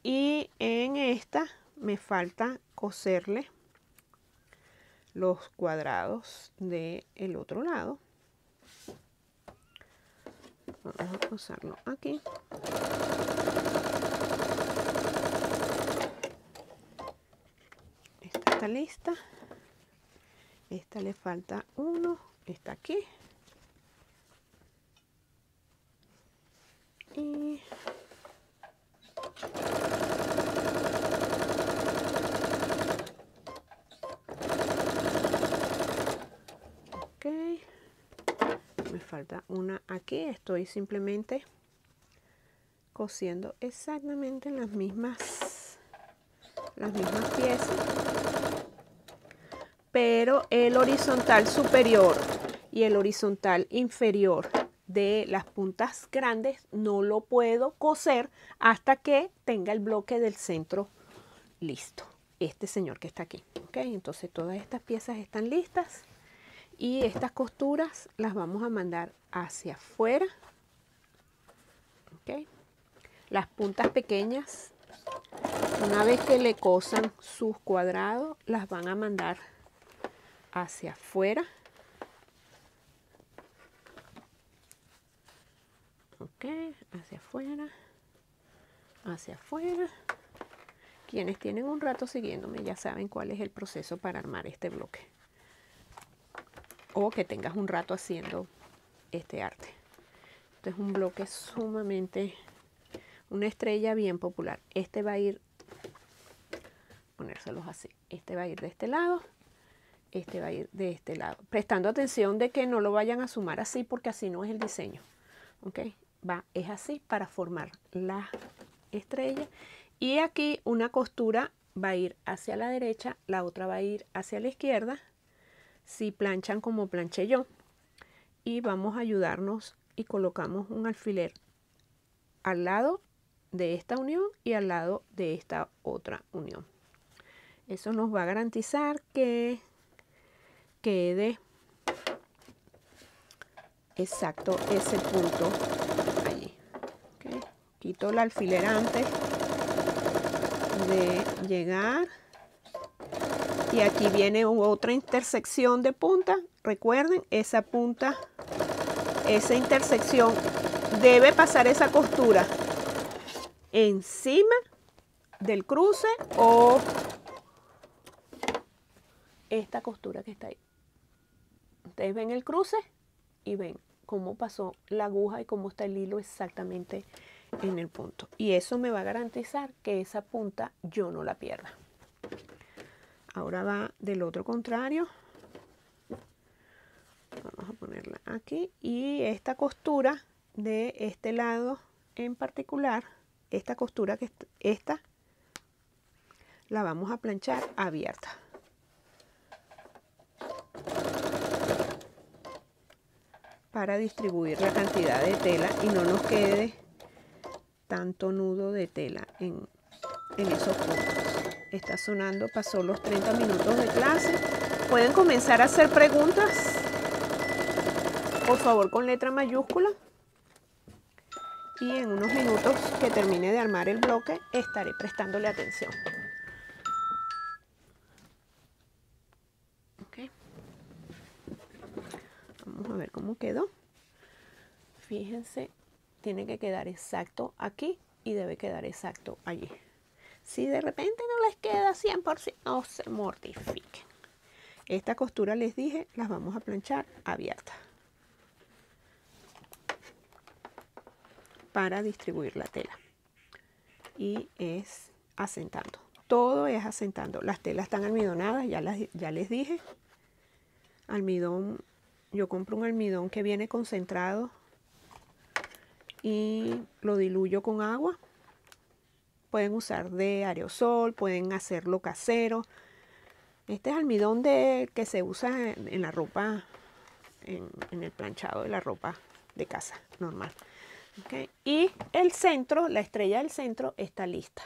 Y en esta me falta coserle los cuadrados del el otro lado. Vamos a coserlo aquí. Lista. Esta le falta uno. Está aquí. Y me falta una aquí estoy simplemente cosiendo exactamente las mismas las mismas piezas pero el horizontal superior y el horizontal inferior de las puntas grandes no lo puedo coser hasta que tenga el bloque del centro listo. Este señor que está aquí ok entonces todas estas piezas están listas y estas costuras las vamos a mandar hacia afuera las puntas pequeñas una vez que le cosan sus cuadrados las van a mandar hacia afuera. Ok hacia afuera hacia afuera. Quienes tienen un rato siguiéndome ya saben cuál es el proceso para armar este bloque. O que tengas un rato haciendo este arte. Este es un bloque sumamente, una estrella bien popular. Este va a ir, ponérselos así, este va a ir de este lado, este va a ir de este lado. Prestando atención de que no lo vayan a sumar así porque así no es el diseño. ¿Ok? Va, es así para formar la estrella. Y aquí una costura va a ir hacia la derecha, la otra va a ir hacia la izquierda si planchan como planché yo. Y vamos a ayudarnos y colocamos un alfiler al lado de esta unión y al lado de esta otra unión. Eso nos va a garantizar que quede exacto ese punto allí. Quito el alfiler antes de llegar y aquí viene otra intersección de punta. Recuerden, esa punta, esa intersección, debe pasar esa costura encima del cruce o esta costura que está ahí. Ustedes ven el cruce y ven cómo pasó la aguja y cómo está el hilo exactamente en el punto. Y eso me va a garantizar que esa punta yo no la pierda. Ahora va del otro contrario. Vamos a ponerla aquí. Y esta costura de este lado en particular, esta costura que esta, la vamos a planchar abierta. Para distribuir la cantidad de tela y no nos quede tanto nudo de tela en, en esos puntos. Está sonando, pasó los 30 minutos de clase. Pueden comenzar a hacer preguntas, por favor con letra mayúscula. Y en unos minutos que termine de armar el bloque, estaré prestándole atención. A ver cómo quedó. Fíjense tiene que quedar exacto aquí y debe quedar exacto allí. Si de repente no les queda 100%, no se mortifiquen. Esta costura les dije, las vamos a planchar abierta. Para distribuir la tela. Y es asentando. Todo es asentando. Las telas están almidonadas, ya, las, ya les dije. Almidón, yo compro un almidón que viene concentrado y lo diluyo con agua. Pueden usar de aerosol, pueden hacerlo casero. Este es almidón de, que se usa en, la ropa, en, el planchado de la ropa de casa normal. Y el centro, la estrella del centro está lista.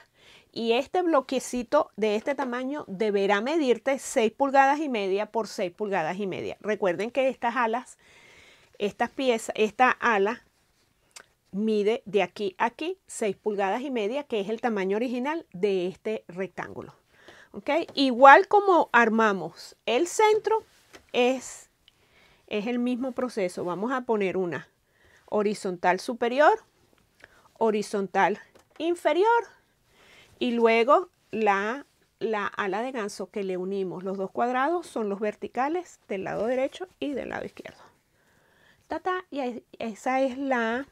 Y este bloquecito de este tamaño deberá medirte 6 pulgadas y media por 6 pulgadas y media. Recuerden que estas alas, estas piezas, esta ala mide de aquí a aquí 6 pulgadas y media, que es el tamaño original de este rectángulo. ¿Okay? Igual como armamos el centro, es, es el mismo proceso. Vamos a poner una horizontal superior, horizontal inferior y luego la, la ala de ganso que le unimos. Los dos cuadrados son los verticales del lado derecho y del lado izquierdo. Ta, y esa es la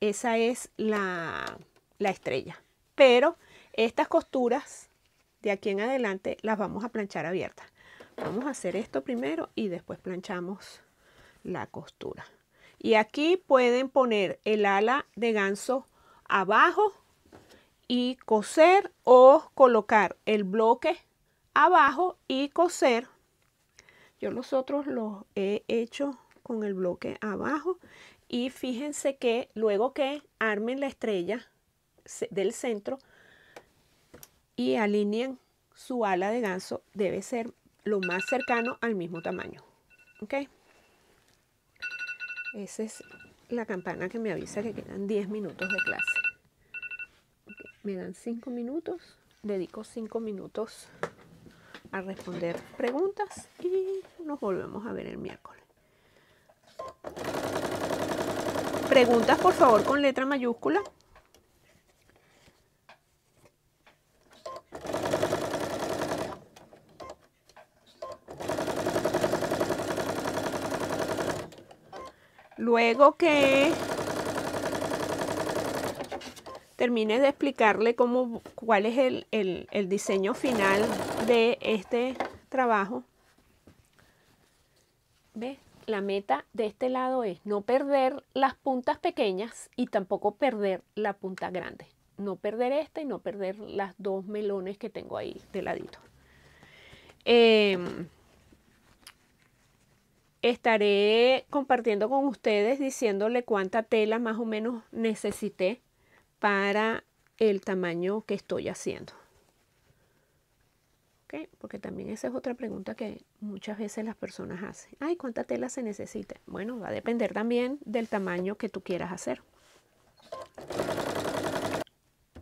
esa es la, estrella. Pero estas costuras de aquí en adelante las vamos a planchar abiertas. Vamos a hacer esto primero y después planchamos la costura. Y aquí pueden poner el ala de ganso abajo y coser o colocar el bloque abajo y coser. Yo los otros los he hecho con el bloque abajo y fíjense que luego que armen la estrella del centro y alineen su ala de ganso, debe ser lo más cercano al mismo tamaño. ¿Ok? Esa es la campana que me avisa que quedan 10 minutos de clase. Me dan 5 minutos, dedico 5 minutos a responder preguntas y nos volvemos a ver el miércoles. Preguntas, por favor, con letra mayúscula. Luego que termine de explicarle cómo, cuál es el, el diseño final de este trabajo, ¿ve? la meta de este lado es no perder las puntas pequeñas y tampoco perder la punta grande. No perder esta y no perder las dos melones que tengo ahí de ladito. Em, estaré compartiendo con ustedes diciéndole cuánta tela más o menos necesité para el tamaño que estoy haciendo. Porque también esa es otra pregunta que muchas veces las personas hacen. Ay, ¿cuánta tela se necesita? Bueno, va a depender también del tamaño que tú quieras hacer.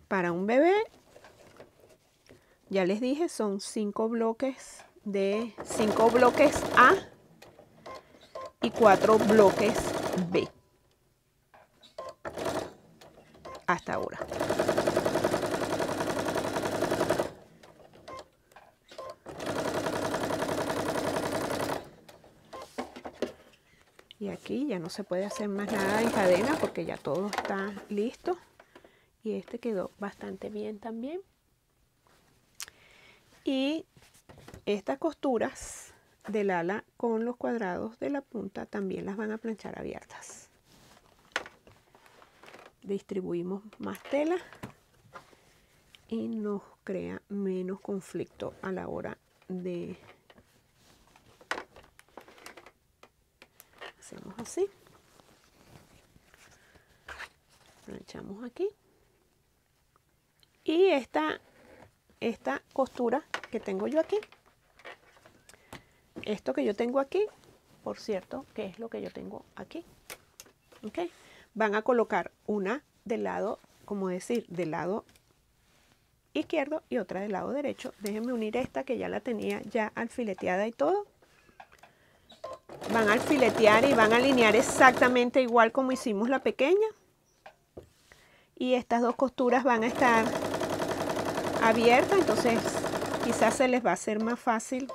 Para un bebé, ya les dije, son cinco bloques de cinco bloques A y cuatro bloques B. Hasta ahora. y aquí ya no se puede hacer más nada en cadena porque ya todo está listo. Y este quedó bastante bien también. Y estas costuras del ala con los cuadrados de la punta también las van a planchar abiertas distribuimos más tela y nos crea menos conflicto a la hora de hacemos así. Lo echamos aquí. Y esta, esta costura que tengo yo aquí, esto que yo tengo aquí, por cierto, que es lo que yo tengo aquí. ¿Ok? Van a colocar una del lado, como decir, del lado izquierdo y otra del lado derecho. Déjenme unir esta que ya la tenía ya alfileteada y todo. Van a alfiletear y van a alinear exactamente igual como hicimos la pequeña. Y estas dos costuras van a estar abiertas, entonces quizás se les va a hacer más fácil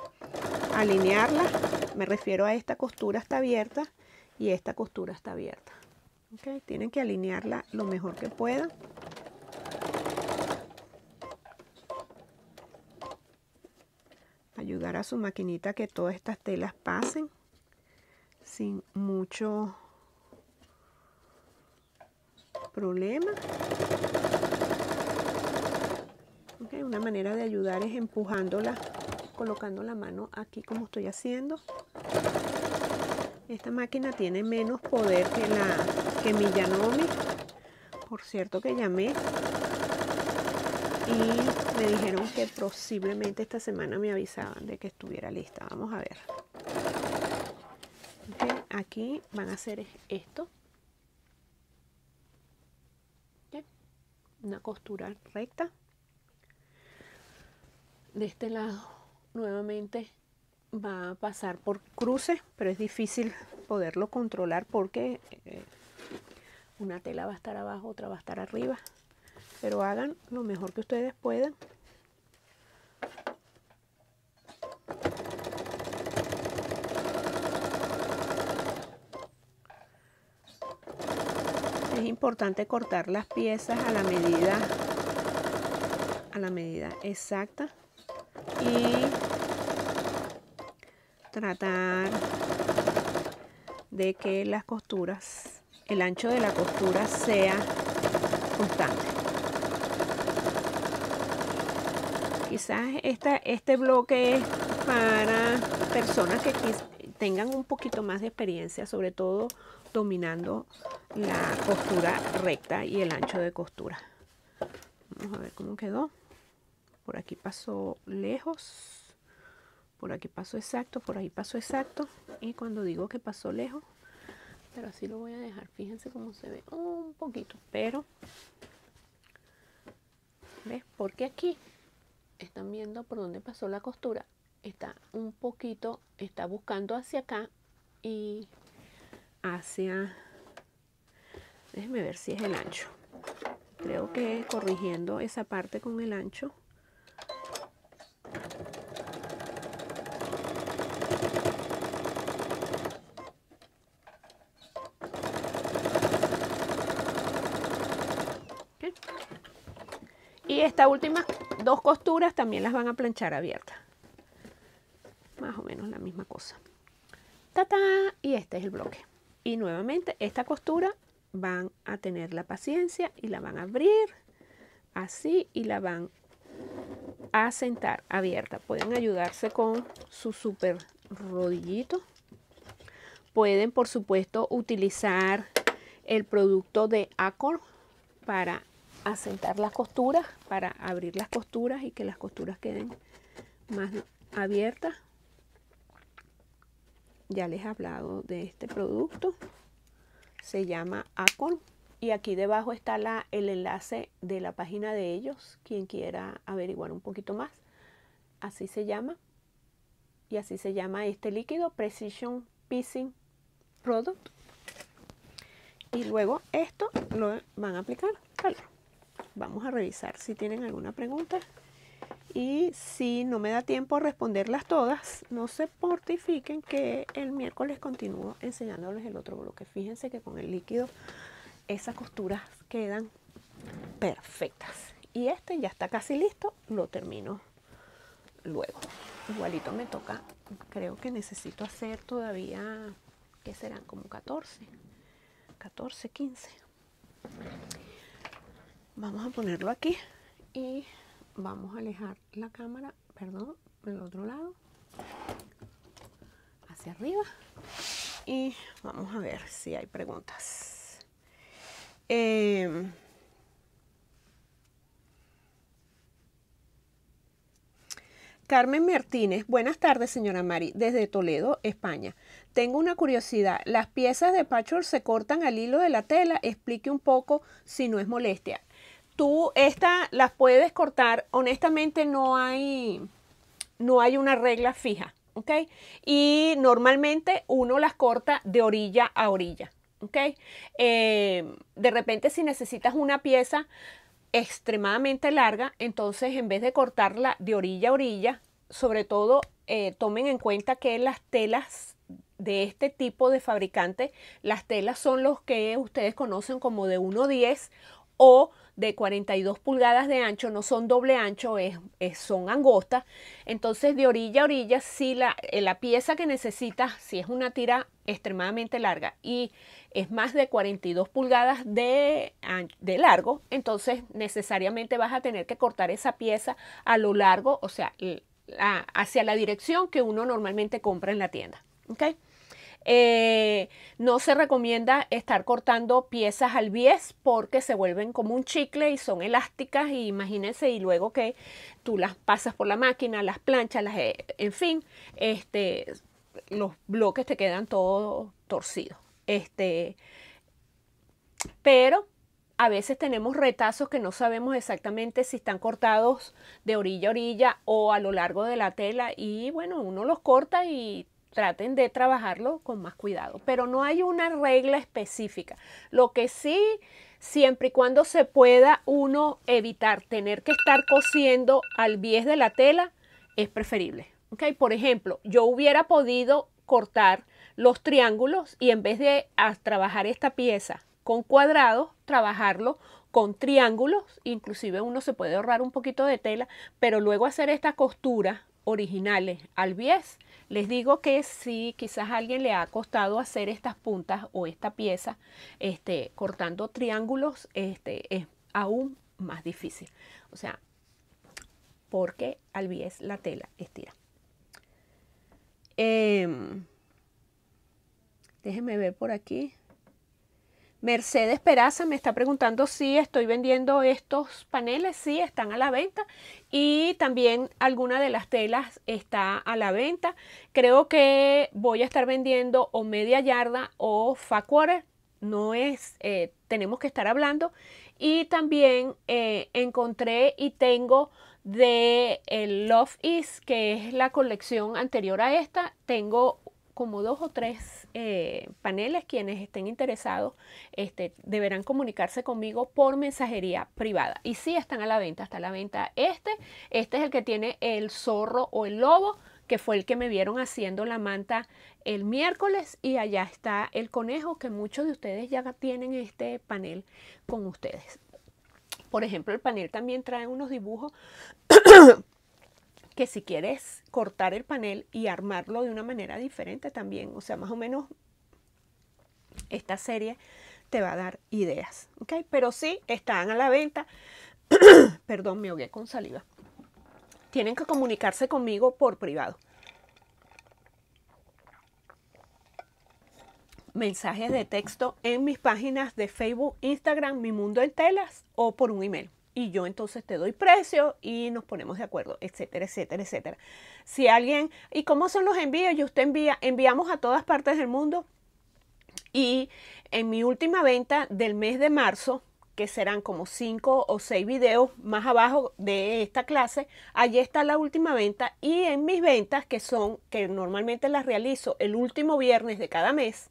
alinearla. Me refiero a esta costura está abierta y esta costura está abierta. Tienen que alinearla lo mejor que puedan. ayudar a su maquinita que todas estas telas pasen sin mucho problema. una manera de ayudar es empujándola, colocando la mano aquí como estoy haciendo. Esta máquina tiene menos poder que la que Yanomi. Por cierto que llamé y me dijeron que posiblemente esta semana me avisaban de que estuviera lista. Vamos a ver. aquí van a hacer esto. Una costura recta. De este lado nuevamente va a pasar por cruces, pero es difícil poderlo controlar porque eh, una tela va a estar abajo, otra va a estar arriba pero hagan lo mejor que ustedes puedan. Es importante cortar las piezas a la medida a la medida exacta y tratar de que las costuras, el ancho de la costura sea constante. quizás este bloque es para personas que tengan un poquito más de experiencia, sobre todo dominando la costura recta y el ancho de costura. Vamos a ver cómo quedó. Por aquí pasó lejos, por aquí pasó exacto, por ahí pasó exacto. Y cuando digo que pasó lejos, pero así lo voy a dejar, fíjense cómo se ve un poquito, pero ¿ves? Porque aquí están viendo por dónde pasó la costura, está un poquito, está buscando hacia acá y hacia, déjenme ver si es el ancho. Creo que corrigiendo esa parte con el ancho. Y esta última dos costuras también las van a planchar abiertas. Más o menos la misma cosa. ¡Ta, Y este es el bloque. Y nuevamente esta costura van a tener la paciencia y la van a abrir así y la van a sentar abierta. Pueden ayudarse con su super rodillito. Pueden, por supuesto, utilizar el producto de Acor para asentar las costuras para abrir las costuras y que las costuras queden más abiertas. Ya les he hablado de este producto. Se llama Acon. Y aquí debajo está la, el enlace de la página de ellos. Quien quiera averiguar un poquito más. Así se llama. Y así se llama este líquido Precision Piecing Product. Y luego esto lo van a aplicar vamos a revisar si tienen alguna pregunta. Y si no me da tiempo a responderlas todas, no se mortifiquen que el miércoles continúo enseñándoles el otro bloque. Fíjense que con el líquido esas costuras quedan perfectas. Y este ya está casi listo, lo termino luego. Igualito me toca, creo que necesito hacer todavía, que serán como 14, 14, 15 vamos a ponerlo aquí y vamos a alejar la cámara, perdón, del otro lado, hacia arriba Y vamos a ver si hay preguntas. Eh, Carmen Martínez, buenas tardes, señora Mari, desde Toledo, España. Tengo una curiosidad. ¿Las piezas de patchwork se cortan al hilo de la tela? Explique un poco si no es molestia. Tú esta las puedes cortar. Honestamente no hay, no hay una regla fija, ¿ok? Y normalmente uno las corta de orilla a orilla, ¿ok? Eh, de repente si necesitas una pieza extremadamente larga, entonces en vez de cortarla de orilla a orilla, sobre todo eh, tomen en cuenta que las telas de este tipo de fabricante, las telas son los que ustedes conocen como de 1.10 o de 42 pulgadas de ancho, no son doble ancho, es, son angostas. Entonces, de orilla a orilla, si la, eh, la pieza que necesitas, si es una tira extremadamente larga y es más de 42 pulgadas de, de, largo, entonces necesariamente vas a tener que cortar esa pieza a lo largo, o sea, hacia la dirección que uno normalmente compra en la tienda. ¿okay? Eh, no se recomienda estar cortando piezas al bies porque se vuelven como un chicle y son elásticas y imagínense y luego que tú las pasas por la máquina, las planchas, las, eh, en fin, este, los bloques te quedan todos torcidos. Este, pero a veces tenemos retazos que no sabemos exactamente si están cortados de orilla a orilla o a lo largo de la tela y bueno, uno los corta y traten de trabajarlo con más cuidado. Pero no hay una regla específica. Lo que sí, siempre y cuando se pueda uno evitar tener que estar cosiendo al bies de la tela, es preferible. ¿okay? Por ejemplo, yo hubiera podido cortar los triángulos y en vez de trabajar esta pieza con cuadrados, trabajarlo con triángulos, inclusive uno se puede ahorrar un poquito de tela, pero luego hacer esta costura originales al bies, les digo que si quizás a alguien le ha costado hacer estas puntas o esta pieza, este, cortando triángulos, este, es aún más difícil. O sea, porque al bies la tela estira. Eh, déjenme ver por aquí. Mercedes Peraza me está preguntando si estoy vendiendo estos paneles. Sí, están a la venta. Y también alguna de las telas está a la venta. Creo que voy a estar vendiendo o media yarda o fa No es, eh, tenemos que estar hablando. Y también eh, encontré y tengo de el Love Is, que es la colección anterior a esta. Tengo como dos o tres eh, paneles. Quienes estén interesados este, deberán comunicarse conmigo por mensajería privada. Y sí están a la venta, está a la venta este. Este es el que tiene el zorro o el lobo, que fue el que me vieron haciendo la manta el miércoles. Y allá está el conejo, que muchos de ustedes ya tienen este panel con ustedes. Por ejemplo, el panel también trae unos dibujos que si quieres cortar el panel y armarlo de una manera diferente también, o sea, más o menos esta serie te va a dar ideas, ¿ok? Pero sí, están a la venta. Perdón, me ahogué con saliva. Tienen que comunicarse conmigo por privado. Mensajes de texto en mis páginas de Facebook, Instagram, Mi Mundo en Telas o por un email y yo entonces te doy precio y nos ponemos de acuerdo, etcétera, etcétera, etcétera. Si alguien, ¿y cómo son los envíos? Y usted envía, enviamos a todas partes del mundo y en mi última venta del mes de marzo, que serán como cinco o seis videos más abajo de esta clase, allí está la última venta y en mis ventas, que son, que normalmente las realizo el último viernes de cada mes,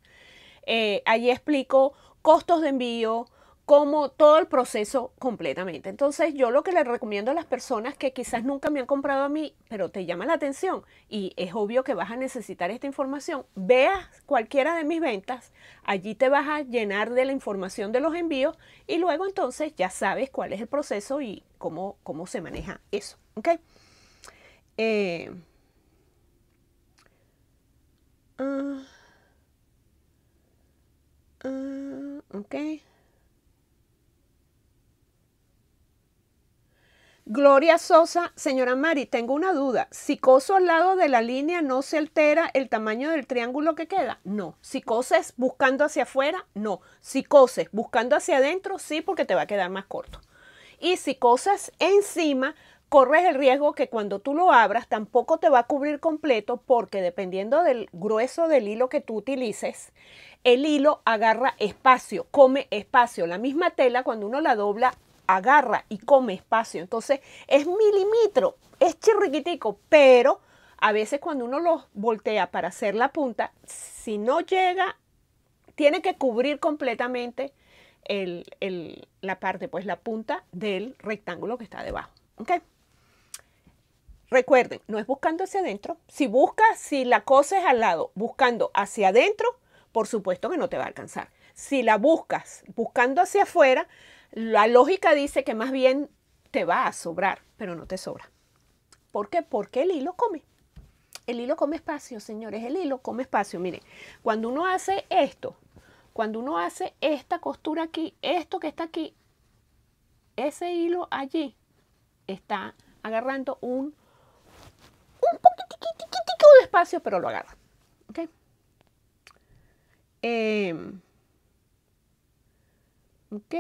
eh, allí explico costos de envío, como todo el proceso completamente. Entonces yo lo que le recomiendo a las personas que quizás nunca me han comprado a mí, pero te llama la atención y es obvio que vas a necesitar esta información, veas cualquiera de mis ventas, allí te vas a llenar de la información de los envíos y luego entonces ya sabes cuál es el proceso y cómo, cómo se maneja eso. ¿ok? Eh, ah, ah, ok. Gloria Sosa, señora Mari, tengo una duda. Si coso al lado de la línea, ¿no se altera el tamaño del triángulo que queda? No. Si coses buscando hacia afuera, no. Si coses buscando hacia adentro, sí, porque te va a quedar más corto. Y si cosas encima, corres el riesgo que cuando tú lo abras tampoco te va a cubrir completo porque dependiendo del grueso del hilo que tú utilices, el hilo agarra espacio, come espacio. La misma tela cuando uno la dobla agarra y come espacio. Entonces es milímetro, es chirriquitico, pero a veces cuando uno lo voltea para hacer la punta, si no llega, tiene que cubrir completamente la parte, pues la punta del rectángulo que está debajo. Recuerden, no es buscando hacia adentro. Si buscas, si la cosa es al lado, buscando hacia adentro, por supuesto que no te va a alcanzar. Si la buscas buscando hacia afuera, la lógica dice que más bien te va a sobrar, pero no te sobra. ¿Por qué? Porque el hilo come. El hilo come espacio, señores. El hilo come espacio. Miren, cuando uno hace esto, cuando uno hace esta costura aquí, esto que está aquí, ese hilo allí está agarrando un, un poquitico de espacio, pero lo agarra. ¿Ok? Eh, ok.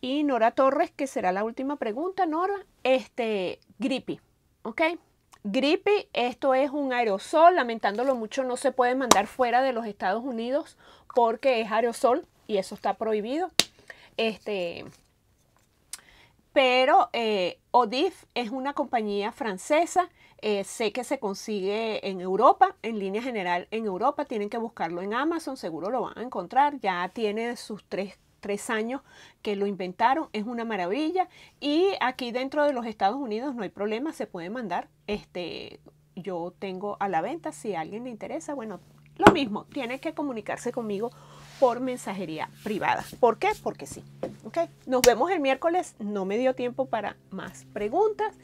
Y Nora Torres, que será la última pregunta, Nora, este, grippy, ¿ok? Grippy, esto es un aerosol, lamentándolo mucho, no se puede mandar fuera de los Estados Unidos porque es aerosol y eso está prohibido. Este, pero eh, Odif es una compañía francesa, eh, sé que se consigue en Europa, en línea general en Europa, tienen que buscarlo en Amazon, seguro lo van a encontrar, ya tiene sus tres tres años que lo inventaron, es una maravilla y aquí dentro de los Estados Unidos no hay problema, se puede mandar. Este, yo tengo a la venta, si a alguien le interesa, bueno, lo mismo, tiene que comunicarse conmigo por mensajería privada. ¿Por qué? Porque sí. ¿okay? Nos vemos el miércoles, no me dio tiempo para más preguntas.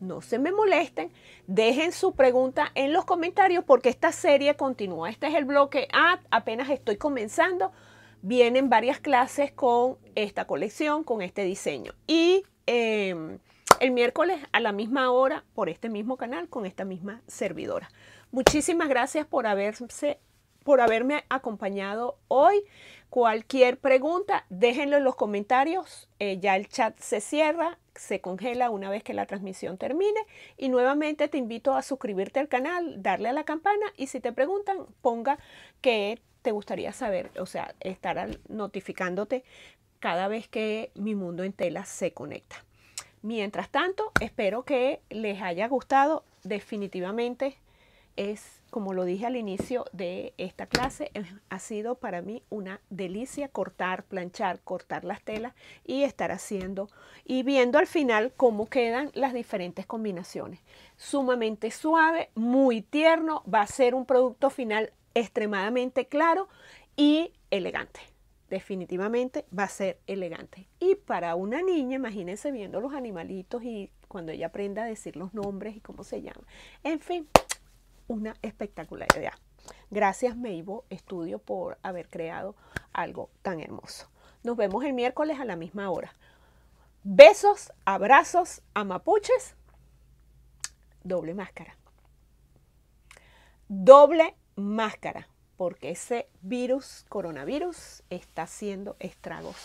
No se me molesten, dejen su pregunta en los comentarios porque esta serie continúa. Este es el bloque A, apenas estoy comenzando vienen varias clases con esta colección, con este diseño. Y em, el miércoles a la misma hora por este mismo canal con esta misma servidora. Muchísimas gracias por, haberse, por haberme acompañado hoy. Cualquier pregunta, déjenlo en los comentarios. Eh, ya el chat se cierra, se congela una vez que la transmisión termine. Y nuevamente te invito a suscribirte al canal, darle a la campana y si te preguntan, ponga que te gustaría saber, o sea, estar notificándote cada vez que mi mundo en tela se conecta. Mientras tanto, espero que les haya gustado. Definitivamente es, como lo dije al inicio de esta clase, ha sido para mí una delicia cortar, planchar, cortar las telas y estar haciendo y viendo al final cómo quedan las diferentes combinaciones. Sumamente suave, muy tierno, va a ser un producto final extremadamente claro y elegante. Definitivamente va a ser elegante. Y para una niña, imagínense viendo los animalitos y cuando ella aprenda a decir los nombres y cómo se llaman. En fin, una espectacularidad. Gracias Meibo Estudio por haber creado algo tan hermoso. Nos vemos el miércoles a la misma hora. Besos, abrazos, amapuches, doble máscara. Doble máscara, porque ese virus, coronavirus, está haciendo estragos